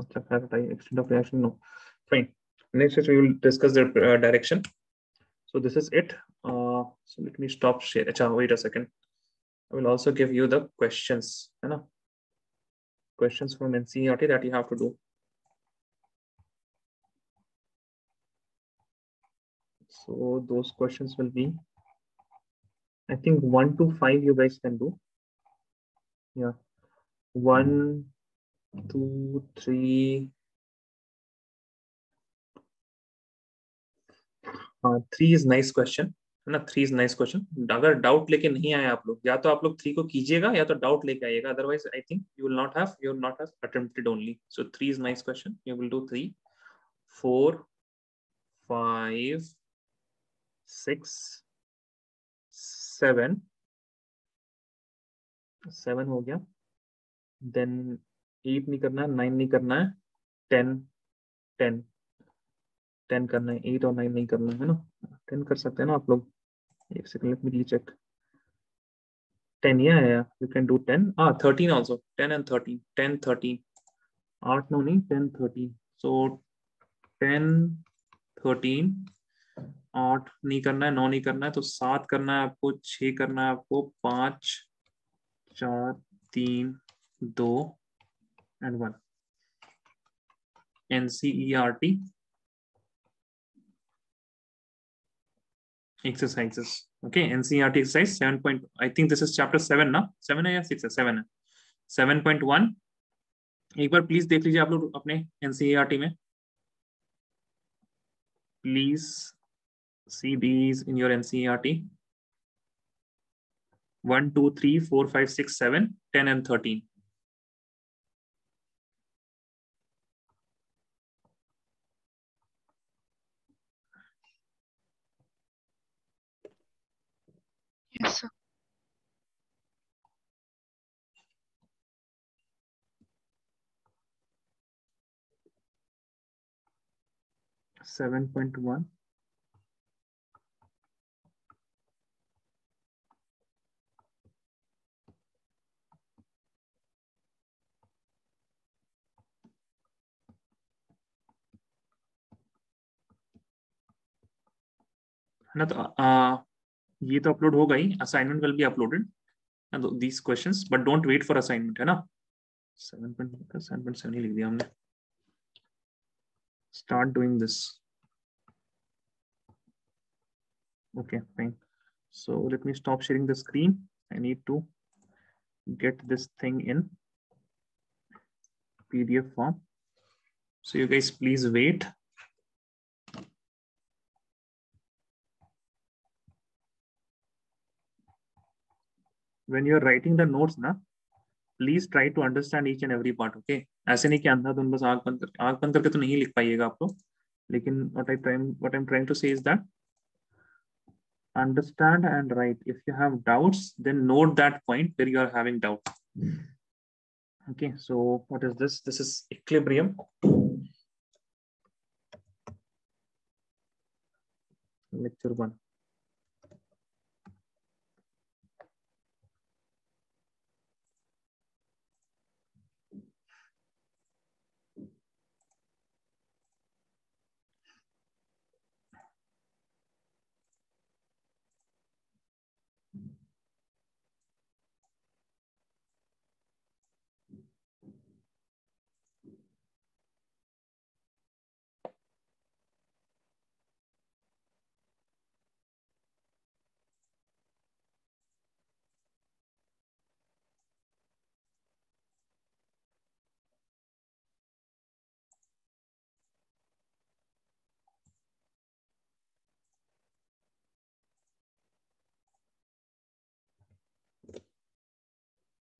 extent of reaction. No, fine. Next we will discuss the uh, direction. So this is it. Uh, so let me stop share. Achha, wait a second. I will also give you the questions. You know, questions from NCERT that you have to do. So those questions will be, I think one to five you guys can do. Yeah, one, two, three, three is nice question है ना? Three is nice question अगर doubt लेके नहीं आए आप लोग या तो आप लोग थ्री को कीजिएगा या तो डाउट लेके आइएगा. Otherwise I think you will not have you will not have attempted only so three is nice question you will do three four five six seven seven हो गया. देन एट नहीं करना है, नाइन नहीं करना है, टेन टेन टेन करना है, एट और नाइन नहीं करना है ना? टेन कर सकते हैं ना आप लोग? एक second let me recheck ten या है you can do ten. ah thirteen also ten and thirteen ten thirteen आठ नौ नहीं, ten thirteen so ten thirteen आठ नहीं करना है, नौ नहीं करना है तो सात करना है आपको छ करना है आपको, पाँच, चार, तीन, दो and one NCERT exercises. Okay, NCERT exercise 7. Point, I think this is chapter 7 ना 7 है या 6 है 7 है 7.1 एक बार प्लीज़ देख लीजिए आप लोग अपने एनसीईआरटी में please see these in your NCERT 1 2 3 4 5 6 7 10 and 13 Yes, sir. Seven point one. Another uh ये तो अपलोड होगा ही assignment will be uploaded these questions but don't wait for assignment है ना 7.7 ही लिख दिया हमने start doing this okay fine so let me stop sharing the screen i need to get this thing in pdf form so you guys please wait when you're writing the notes na please try to understand each and every part okay ऐसे नहीं कि अंधाधुन बस आग बंद कर आग बंद करके तो नहीं लिख पाइएगा आप लोग लेकिन what I trying what I am trying to say is that understand and write if you have doubts then note that point where you are having doubt okay so what is this this is equilibrium lecture 1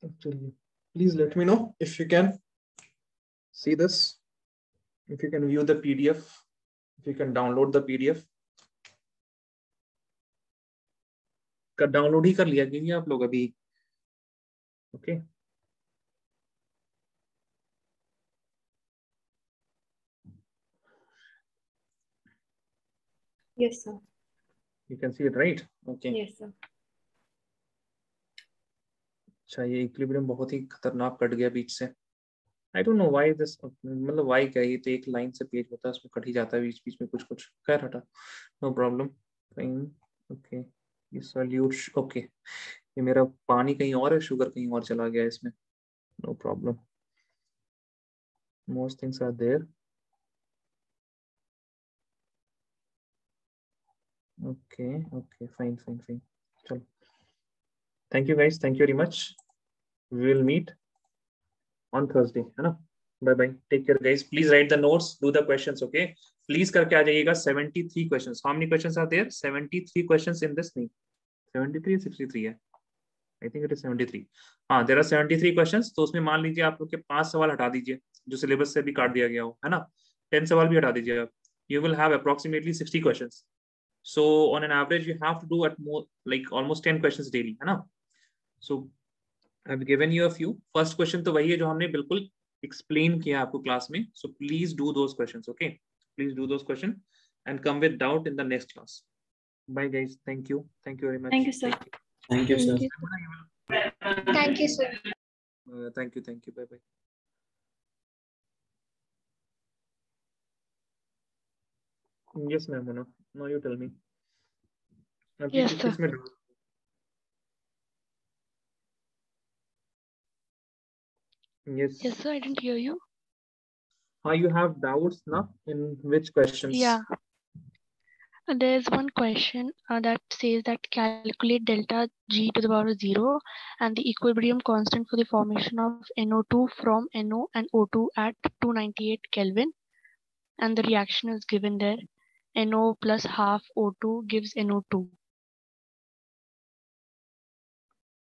actually please let me know if you can see this if you can view the pdf if you can download the pdf का download ही कर लिया क्योंकि आप लोग अभी okay Yes, sir. you can see it right okay Yes, sir. अच्छा ये इक्विलिब्रियम बहुत ही खतरनाक कट गया बीच से। I don't know why this मतलब व्हाई क्या ये तो एक लाइन से पेज होता है उसमें कट ही जाता है बीच बीच में कुछ कुछ। खैर हटा। नो प्रॉब्लम फाइन ओके ये सॉल्यूट ओके ये मेरा पानी कहीं और है शुगर कहीं और चला गया इसमें। No problem most things are there okay okay fine fine fine चलो। Thank you guys thank you very much we will meet on Thursday है ना? Bye bye take care guys please write the notes do the questions okay please करके आ जाइएगा 73 questions how many questions are there 73 questions in this नहीं 73 63 है. I think it is 73 हाँ there are 73 questions तो उसमें मान लीजिए आप लोग के पाँच सवाल हटा दीजिए, जो सिलेबस से भी काट दिया गया हो, है ना? 10 सवाल भी हटा दीजिए आप. You will have approximately 60 questions so on an average you have to do at more like almost 10 questions daily है ना? So i've given you a few first question तो वही है जो हमने बिल्कुल explain किया आपको क्लास में so please do those questions okay please do those questions and come with doubt in the next class bye guys thank you thank you very much Thank you, sir. Thank you, thank you sir. Thank you, sir. Uh, thank you thank you bye bye yes ma'am now you tell me अभी Yes, sir. Yes Yes, sir. I didn't hear you. How you have doubts now in which questions? Yeah. Uh, There's one question uh, that says that calculate delta G to the power of zero and the equilibrium constant for the formation of NO2 from NO and O2 at 298 Kelvin. And the reaction is given there. NO plus half O2 gives NO2.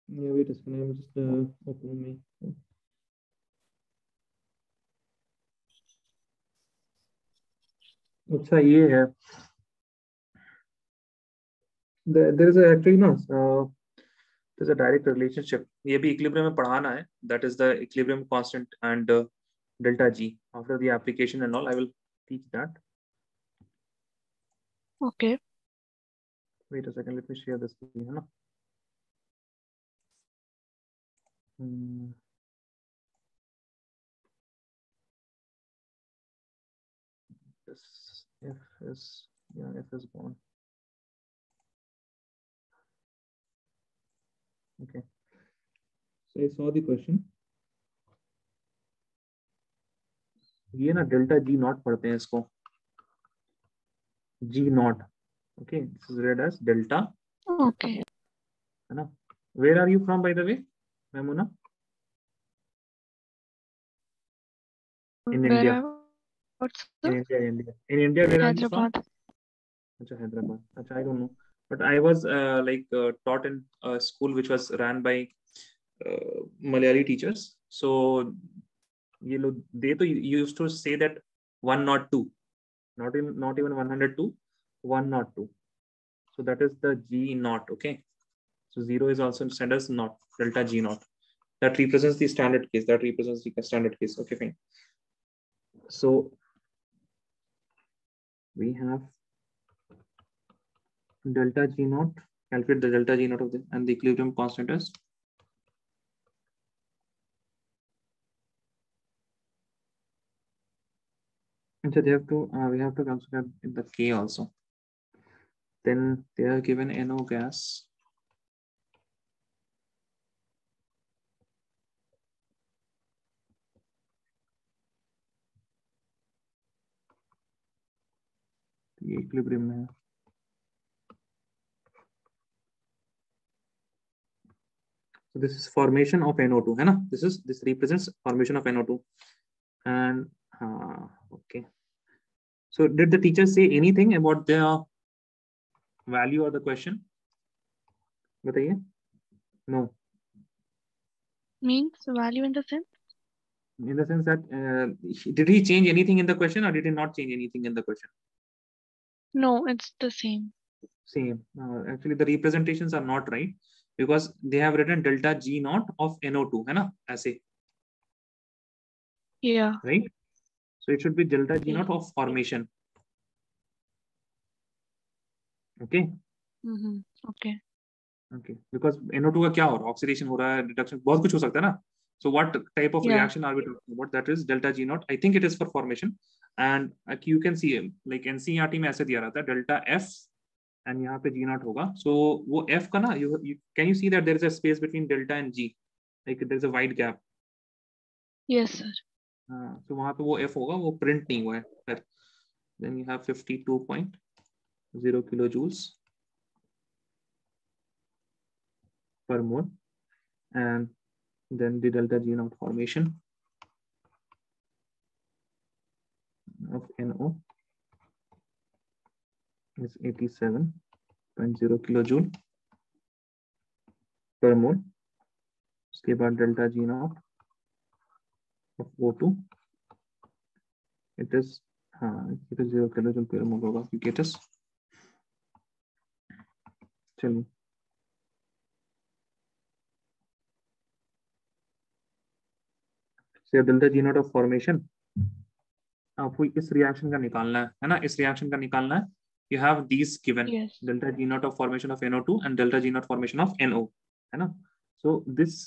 Yeah, wait a second. I'm just uh, opening अच्छा ये है a actually no uh, there's a direct relationship ये भी equilibrium में पढ़ाना है that is the equilibrium constant and uh, delta g after the application and all I will teach that Okay. Wait a second, let me share the screen. है ना? Hmm. is yeah, f is gone. Okay. So I saw the question. ये ना delta G not पढ़ते हैं इसको. G naught okay this is read as delta okay है ना? Where are you from by the way Memuna in India What's in india india. In india where are you from Hyderabad? Acha, hyderabad. Acha, i don't know. But i was uh, like uh, taught in a school which was ran by uh, malayali teachers. So you know they to used to say that one not two. Not even not even 102 one not two. So that is the g naught okay? So zero is also sent as naught delta g naught. That represents the standard case. That represents the standard case. Okay fine. So we have delta g naught. Calculate the delta g naught of the and the equilibrium constant is? And so they have to uh, we have to consider the k also. Then they are given no gas ये equilibrium में है So this is formation of NO2, है ना? This is this represents formation of NO2, and uh, okay. So did the teacher say anything about the value of the question? बताइए. No, Means value in the sense? in the sense that uh, he- did he change anything in the question or did he not change anything in the question? No, it's the same. Same. Uh, actually, the representations are not right because they have written delta G naught of NO2, है ना? ऐसे, Yeah. right? So it should be delta G Yeah. naught of formation. Okay. Mm-hmm. Okay. Okay. Because NO2 का क्या हो रहा है? Oxidation हो रहा है, reduction, बहुत कुछ हो सकता है ना? So what type of Yeah. reaction are we talking about? That is delta G naught. I think it is for formation. and you can see like NCERT में ऐसे दिया रहा था डेल्टा एफ़ एंड यहाँ पे जी नॉट होगा। सो so, वो F का ना you can you see that there is a space between delta and G like there is a wide gap yes sir हाँ तो वहाँ पे वो एफ़ होगा वो प्रिंट नहीं हुआ है। फिर then you have 52.0 kilo joules per mole and then the delta G naught formation of NO is 87.0 kilojoule per mole उसके बाद delta G naught of O two it is हाँ ये तो ज़ीरो किलोजूल पर मोल होगा क्योंकि it is चलिए so delta g naught of formation आपको इस रिएक्शन का निकालना है है ना इस रिएक्शन का निकालना है you have these given Yes. delta G naught of formation of NO2 and delta G naught formation of NO है ना so this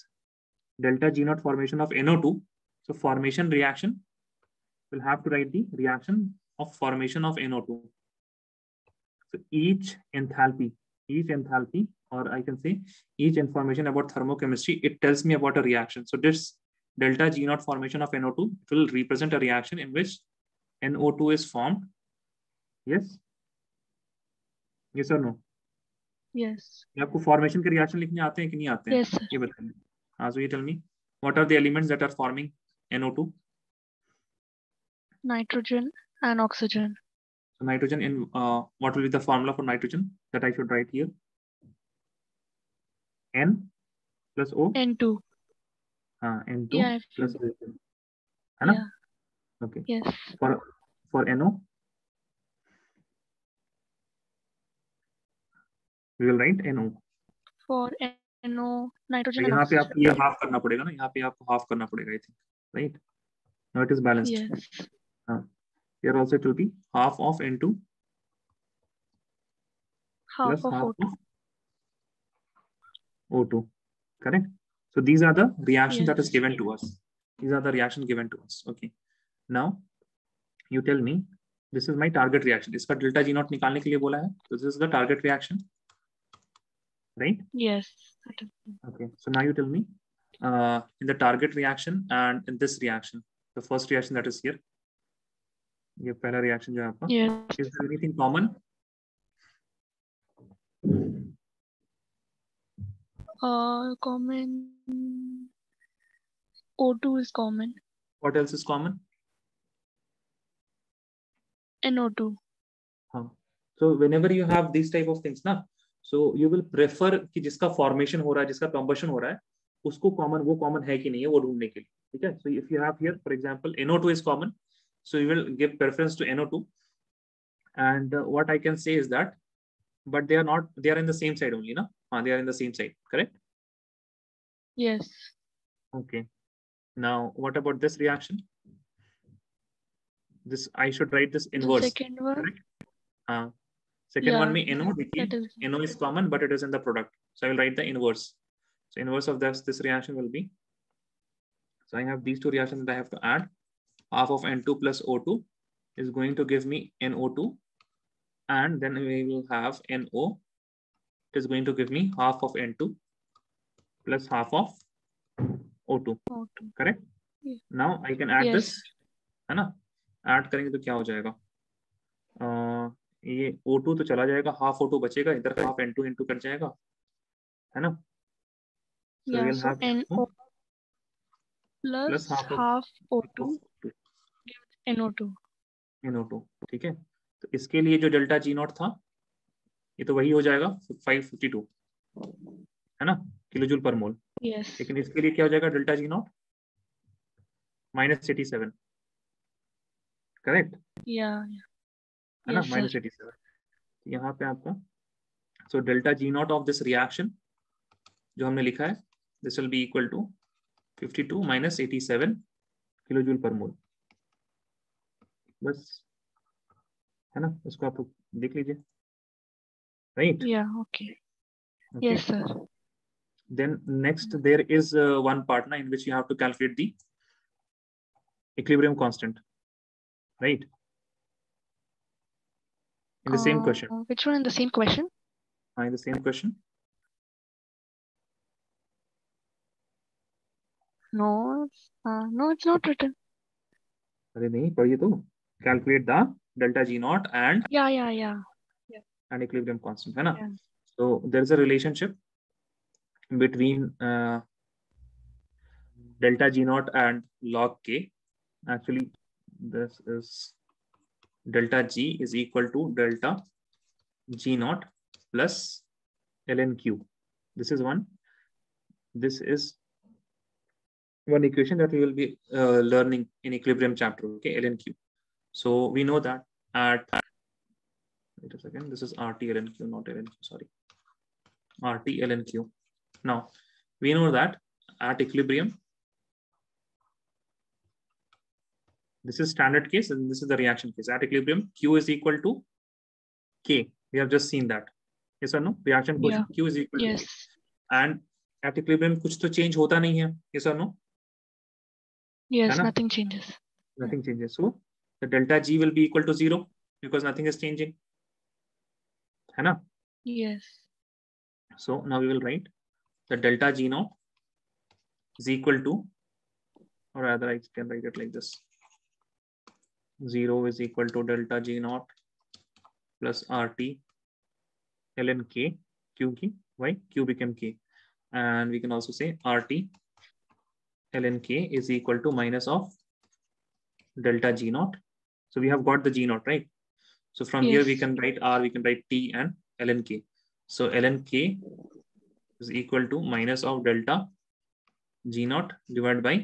delta G naught formation of NO2 so formation reaction will have to write the reaction of formation of NO2 so each enthalpy each enthalpy or I can say each information about thermochemistry it tells me about a reaction so this delta G naught formation of NO2 it will represent a reaction in which NO2 is formed yes yes or no Yes. ये आपको formation के reaction लिखने आते हैं कि नहीं आते हैं Yes, sir. ये बताइए हाँ so you tell me what are the elements that are forming NO2 Nitrogen and oxygen. so nitrogen in uh, what will be the formula for nitrogen that I should write here N plus O N2. हाँ N2 Yeah. if plus O है ना Yeah. okay Yes. for for NO we will write NO For NO, nitrogen तो and यहाँ पे oxygen. आपको ये half करना पड़ेगा ना यहाँ पे आपको हाफ करना पड़ेगा I think right now it is balanced Yes. here also it will be half of N2 half plus of half O2. of O2. Correct? So these are the reactions that is Yes. given to us. These are the reactions given to us. Okay. Now, you tell me, this is my target reaction. इसका delta G naught निकालने के लिए बोला है. So this is the target reaction. Right? Yes. that is- Okay. So now you tell me, uh, in the target reaction and in this reaction, the first reaction that is here. ये पहला reaction जो है आपका. Yes. Is there anything common? Uh, common. O2 is common. What else is common? NO2. हाँ so whenever you have these type of things ना so you will prefer कि जिसका formation हो रहा है जिसका combustion हो रहा है उसको common वो common है कि नहीं है वो ढूंढने के लिए ठीक है so if you have here for example NO2 is common so you will give preference to NO2 and uh, what I can say is that but they are not they are in the same side only ना हाँ they are in the same side correct Yes. okay now what about this reaction this I should write this inverse. The second one. Uh, second yeah. one may NO decay. NO is common, but it is in the product. So I will write the inverse. So inverse of this, this reaction will be. So I have these two reactions that I have to add. Half of N2 plus O2 is going to give me NO2. And then we will have NO Is going to give me half of N2 plus half of O2. O2. Correct? Yeah. Now I can add yes. this. Anna? Add करेंगे तो क्या हो जाएगा? अ, ये O2 तो चला जाएगा half O2 बचेगा इधर का हाफ़ N2 N2 कट जाएगा है ना? Plus half half, of O2 O2 NO2. NO2 ठीक है? तो इसके लिए जो डेल्टा जी नॉट था ये तो वही हो जाएगा 552 है ना? किलो जूल पर मोल। Yes. लेकिन इसके लिए क्या हो जाएगा delta G naught? Minus eighty seven correct minus eighty seven यहाँ पे आपका so delta G naught of this reaction जो हमने लिखा है this will be equal to fifty two minus eighty seven kilo per mole बस है ना? इसको आप देख लीजिए। राइट या okay yes sir then next there is one part ना in which you have to calculate the equilibrium constant right in the same Uh, question Which one in the same question? uh, in the same question No. It's, uh, no, it's not written. अरे नहीं पढ़िए तो calculate the delta g naught and Yeah. Yeah. Yeah. and equilibrium constant है ना Yeah. so there is a relationship between uh, delta g naught and log k actually this is delta g is equal to delta g naught plus ln q. This is one. This is one equation that we will be uh, learning in equilibrium chapter okay? ln q. So we know that at wait a second this is rt ln q not ln q sorry. Rt ln q. Now we know that at equilibrium this is standard case and this is the reaction case at equilibrium q is equal to k we have just seen that yes or no reaction quotient q is equal Yes. to k and at equilibrium कुछ तो change होता नहीं है yes or no Yes. na? Nothing changes. nothing changes so the delta g will be equal to zero because nothing is changing है ना Yes. So now we will write the delta G naught is equal to, or rather I can write it like this. Zero is equal to delta G naught plus RT ln K, Q K, why? Q became K. And we can also say RT ln K is equal to minus of delta G naught. So we have got the G naught, right? So from here we can write R, we can write T and ln K. So ln k is equal to minus of delta g naught divided by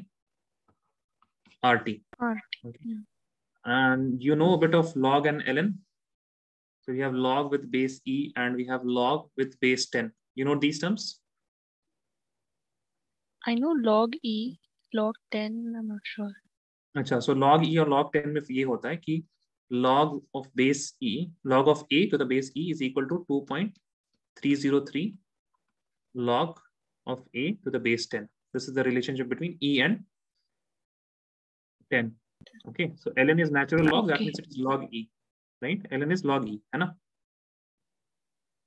rt. RT, Okay. yeah. And you know a bit of log and ln. So we have log with base e and we have log with base 10. You know these terms? I know log E, log 10. I'm not sure. अच्छा so log e और log 10 में ये होता है कि log of base E, log of A to the base E is equal to 2.303 log of A to the base 10. This is the relationship between E and 10. Okay, so ln is natural log, that Okay. means it is log E, right? ln is log E, है ना?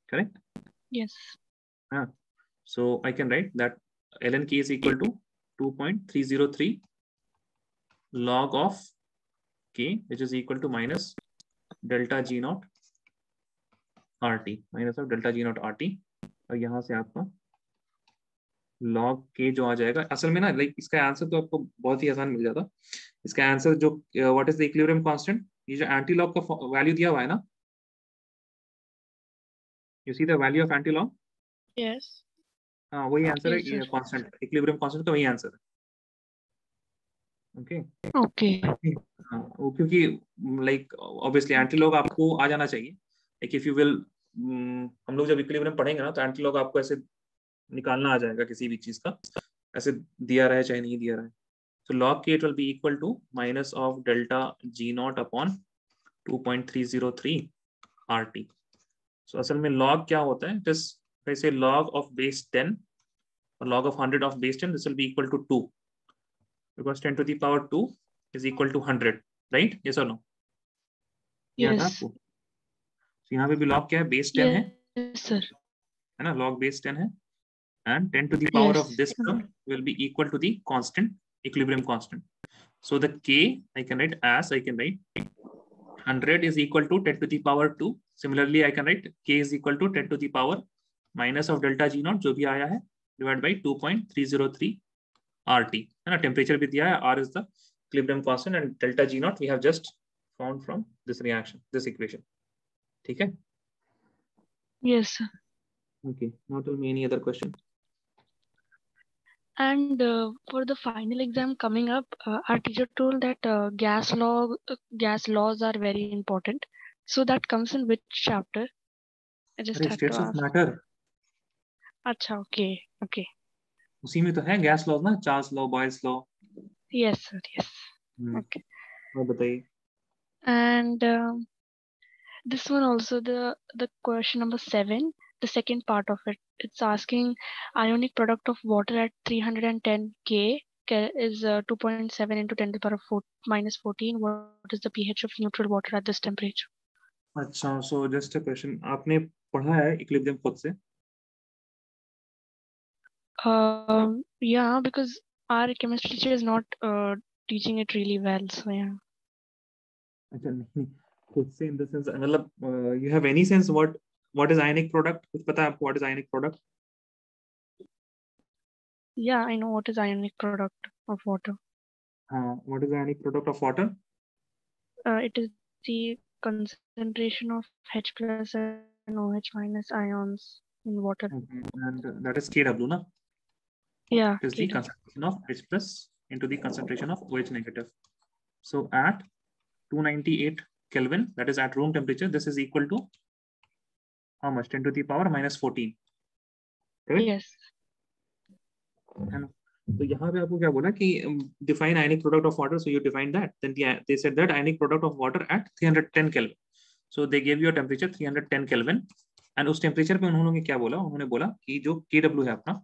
Correct? Yes. So I can write that ln k is equal to 2.303 log of k, which is equal to minus delta g naught rt, minus of delta g naught rt. और यहाँ से आपका log k जो आ जाएगा असल में ना like इसका आंसर तो आपको बहुत ही आसान मिल जाता। इसका आंसर जो what is the equilibrium constant ये जो एंटी लॉग का वैल्यू दिया हुआ है ना? You see the value of anti log Yes. हाँ वही आंसर है. कांस्टेंट इक्विलिब्रियम कांस्टेंट का वही आंसर है। Okay Okay. हाँ वो क्योंकि लाइक ऑब्वियसली एंटी लॉग आपको आ जाना चाहिए। लाइक इफ़ यू विल हम लोग जब इक्विलिब्रियम पढ़ेंगे ना तो एंटी लॉग आपको ऐसे निकालना आ जाएगा किसी भी चीज़ का। ऐसे दिया रहा है चाहे नहीं दिया है तो लॉग के it will be equal to minus of delta G naught upon two point so असल में लॉग क्या होता है? जिस कैसे लॉग ऑफ़ बेस टेन और log of hundred of base ten this will be equal to two because ten two the power two is equal to hundred right ये sir लो यहाँ पे भी लॉग क्या है? बेस टेन yes, है sir है ना? लॉग बेस टेन है। and 10 to the power of Yes. this term will be equal to the constant equilibrium constant so the k i can write as i can write 100 is equal to 10 to the power 2 similarly i can write k is equal to 10 to the power minus of delta g naught जो भी आया है divided by 2.303 rt है ना temperature भी दिया है r is the equilibrium constant and delta g naught we have just found from this reaction this equation ठीक है Yes, sir. okay now tell me any other question And uh, for the final exam coming up, uh, our teacher told that uh, gas law, uh, gas laws are very important. So that comes in which chapter? I just अरे have states to of ask. matter Acha, okay, okay. उसी में तो है gas laws ना Charles law Boyle's law Yes, sir. Yes. Okay. और बताइए And um, this one also the the question number seven, the second part of it. It's asking ionic product of water at 310 K Ke- is uh, 2.7 into 10 to the power of 4, minus 14. What is the pH of neutral water at this temperature? अच्छा so just a question आपने पढ़ा है equilibrium खुद से Um, yeah, because our chemistry teacher is not uh, teaching it really well. So yeah. अच्छा नहीं खुद से इन द सेंस मतलब you have any sense what what is ionic product कुछ पता है आपको what is ionic product Yeah, I know what is ionic product of water. हाँ what is ionic product of water Uh, it is the concentration of H plus and OH minus ions in water. And that is Kw ना Yeah. is the Kilo. concentration of H plus into the concentration of OH negative. So at 298 Kelvin, that is at room temperature, this is equal to how much 10 to the power minus 14 yes. तो यहाँ पे आपको क्या बोला कि define ionic product of water so you define that then they said that ionic product of water at 310 kelvin so they give you temperature 310 kelvin and उस temperature पे उन्होंने क्या बोला? उन्होंने बोला कि जो kW है अपना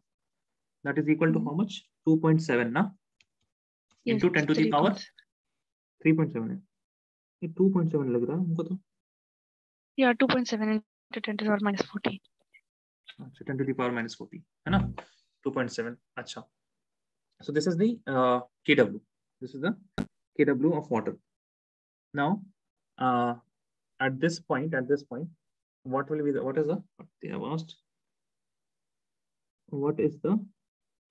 that is equal to how much 2.7 ना? इनटू 10 टू द पावर 3.7 है। ये 2.7 लग रहा है हमको तो। या 2.7 into 10 to the power minus 14. अच्छा 10 to the power minus 40 है ना 2.7 अच्छा so this is the uh, kw this is the kw of water now uh, at this point at this point what will be the what is the what they have asked what is the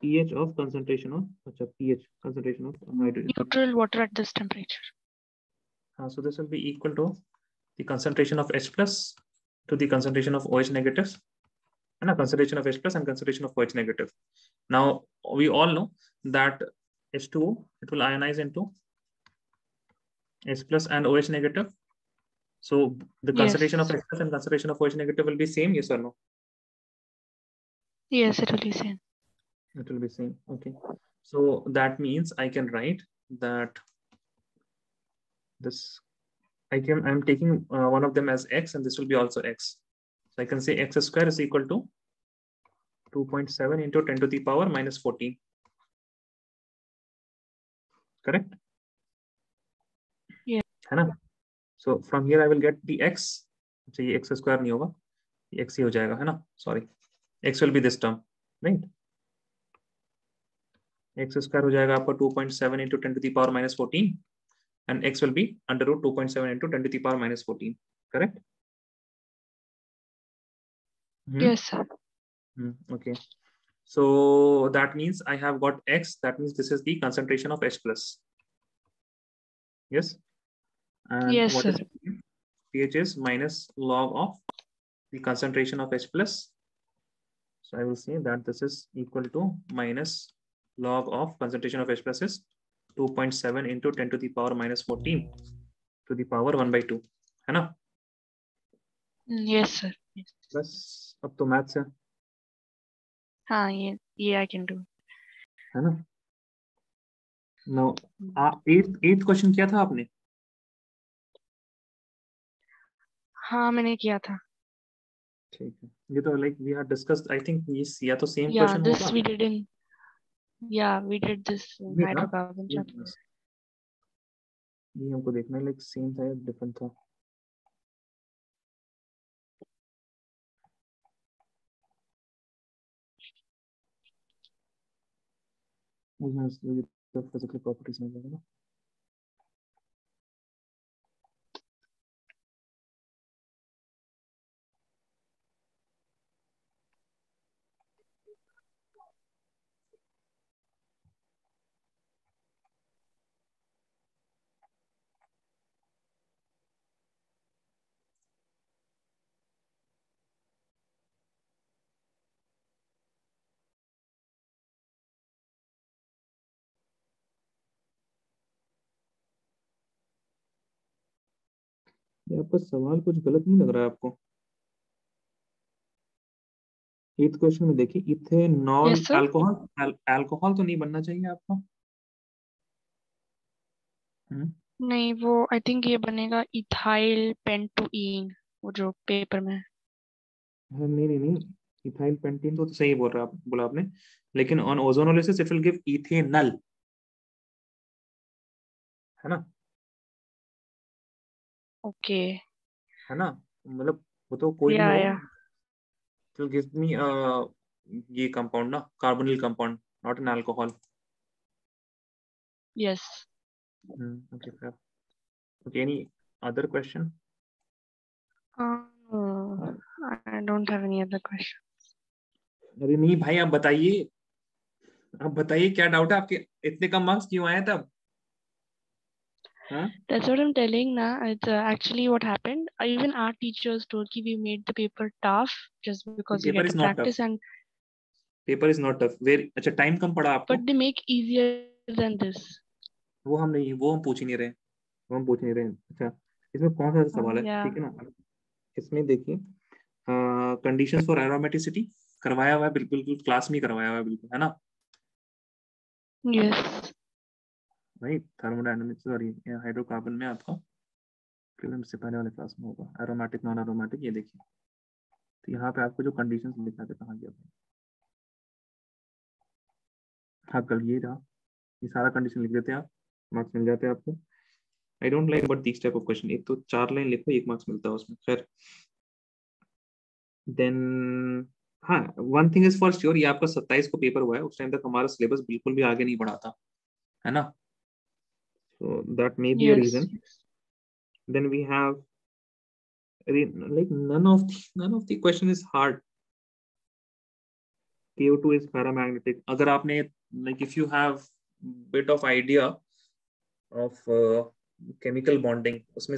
pH of concentration of अच्छा pH concentration of hydrogen Neutral water at this temperature. Uh, so this will be equal to the concentration of H plus to the concentration of OH negatives and a concentration of H plus and concentration of OH negative. Now we all know that H2O it will ionize into H plus and OH negative. So the concentration of H plus and concentration of OH negative will be same, yes or no? Yes, it will be same. It will be same. Okay. So that means I can write that this I can I'm taking uh, one of them as x and this will be also x. So I can say x square is equal to 2.7 into 10 to the power minus 14. Correct? Yeah. है ना? So from here I will get the x. अच्छा ये x square नहीं होगा. ये x ही हो जाएगा है ना? Sorry. x will be this term, right? x square हो जाएगा आपका 2.7 into 10 to the power minus 14 and x will be under root 2.7 into 10 to the power minus 14. Correct? Hmm? Yes, sir. Hmm, okay. So that means I have got X. That means this is the concentration of H plus. Yes. And Yes, what sir. is pH? pH is minus log of the concentration of H plus. So I will say that this is equal to minus log of concentration of H plus is 2.7 into ten to the power minus fourteen to the power one by two है ना? Yes sir बस अब तो maths है हाँ ये ये I can do है ना? No ah eight eight question किया था आपने? हाँ मैंने किया था। ठीक है। ये तो like we have discussed I think ये या तो सेम क्वेश्चन होगा। या this we did in Yeah, we did this hydrocarbon ये chapter. ये हमको देखना है लाइक सेम था या डिफरेंट था? उसमें फ़िज़िकल प्रॉपर्टीज़ में ना। ये आपका सवाल कुछ गलत नहीं लग रहा है आपको? एट क्वेश्चन में देखिए ethanol Yes, sir. Alcohol alcohol तो नहीं बनना चाहिए आपको? हम्म। नहीं वो आई थिंक ये बनेगा इथाइल पेंटोइन वो जो पेपर में। हाँ, नहीं नहीं नहीं इथाइल पेंटीन तो सही बोल रहा आप बोला आपने। लेकिन on ozonolysis it will give ethanal है ना? ओके। है ना? मतलब वो तो कोई yeah. It will give me ये कंपाउंड ना carbonyl compound not an alcohol yes okay fair. Okay any other question? I don't have any other question अरे नहीं भाई आप बताइए। आप बताइए क्या डाउट है? आपके इतने कम मार्क्स क्यों आए तब? हाँ That's what I'm telling now. It's uh, actually what happened. Uh, Even our teachers told ki we made the paper tough just because we paper get to not tough. practice and paper is not tough very अच्छा time कम पड़ा आपको but they make easier than this. वो हम नहीं वो हम पूछ ही नहीं रहे वो हम पूछ नहीं रहे अच्छा इसमें कौन सा सवाल है. ठीक है ना इसमें देखिए कंडीशंस फॉर एरोमेटिसिटी करवाया हुआ है बिल्कुल बिल्कुल क्लास में करवाया हुआ है बिल्कुल है ना यस Yes. भाई थर्मोडायनामिक्स सॉरी हाइड्रोकार्बन में आपका फ़िल्म से पहले वाले क्लास में होगा। एरोमेटिक नॉन एरोमेटिक ये देखिए। तो यहाँ पे आपको जो कंडीशंस लिखा था कहाँ गया हाँ कल ये रहा। ये सारा कंडीशन लिख देते हैं आप। मार्क्स मिल जाते हैं आपको। I don't like but this type of question एक तो चार लाइन लिखो, एक मार्क्स मिलता है उसमें। खैर। देन हाँ one thing is for sure ये आपका सत्ताईस को पेपर हुआ है। उस टाइम तक हमारा सिलेबस बिल्कुल भी आगे नहीं बढ़ा था। है ना? so that may be a Yes. reason then we have re- like none of the, none of the question is hard co2 is paramagnetic अगर आपने like if you have bit of idea of uh, chemical bonding उसमें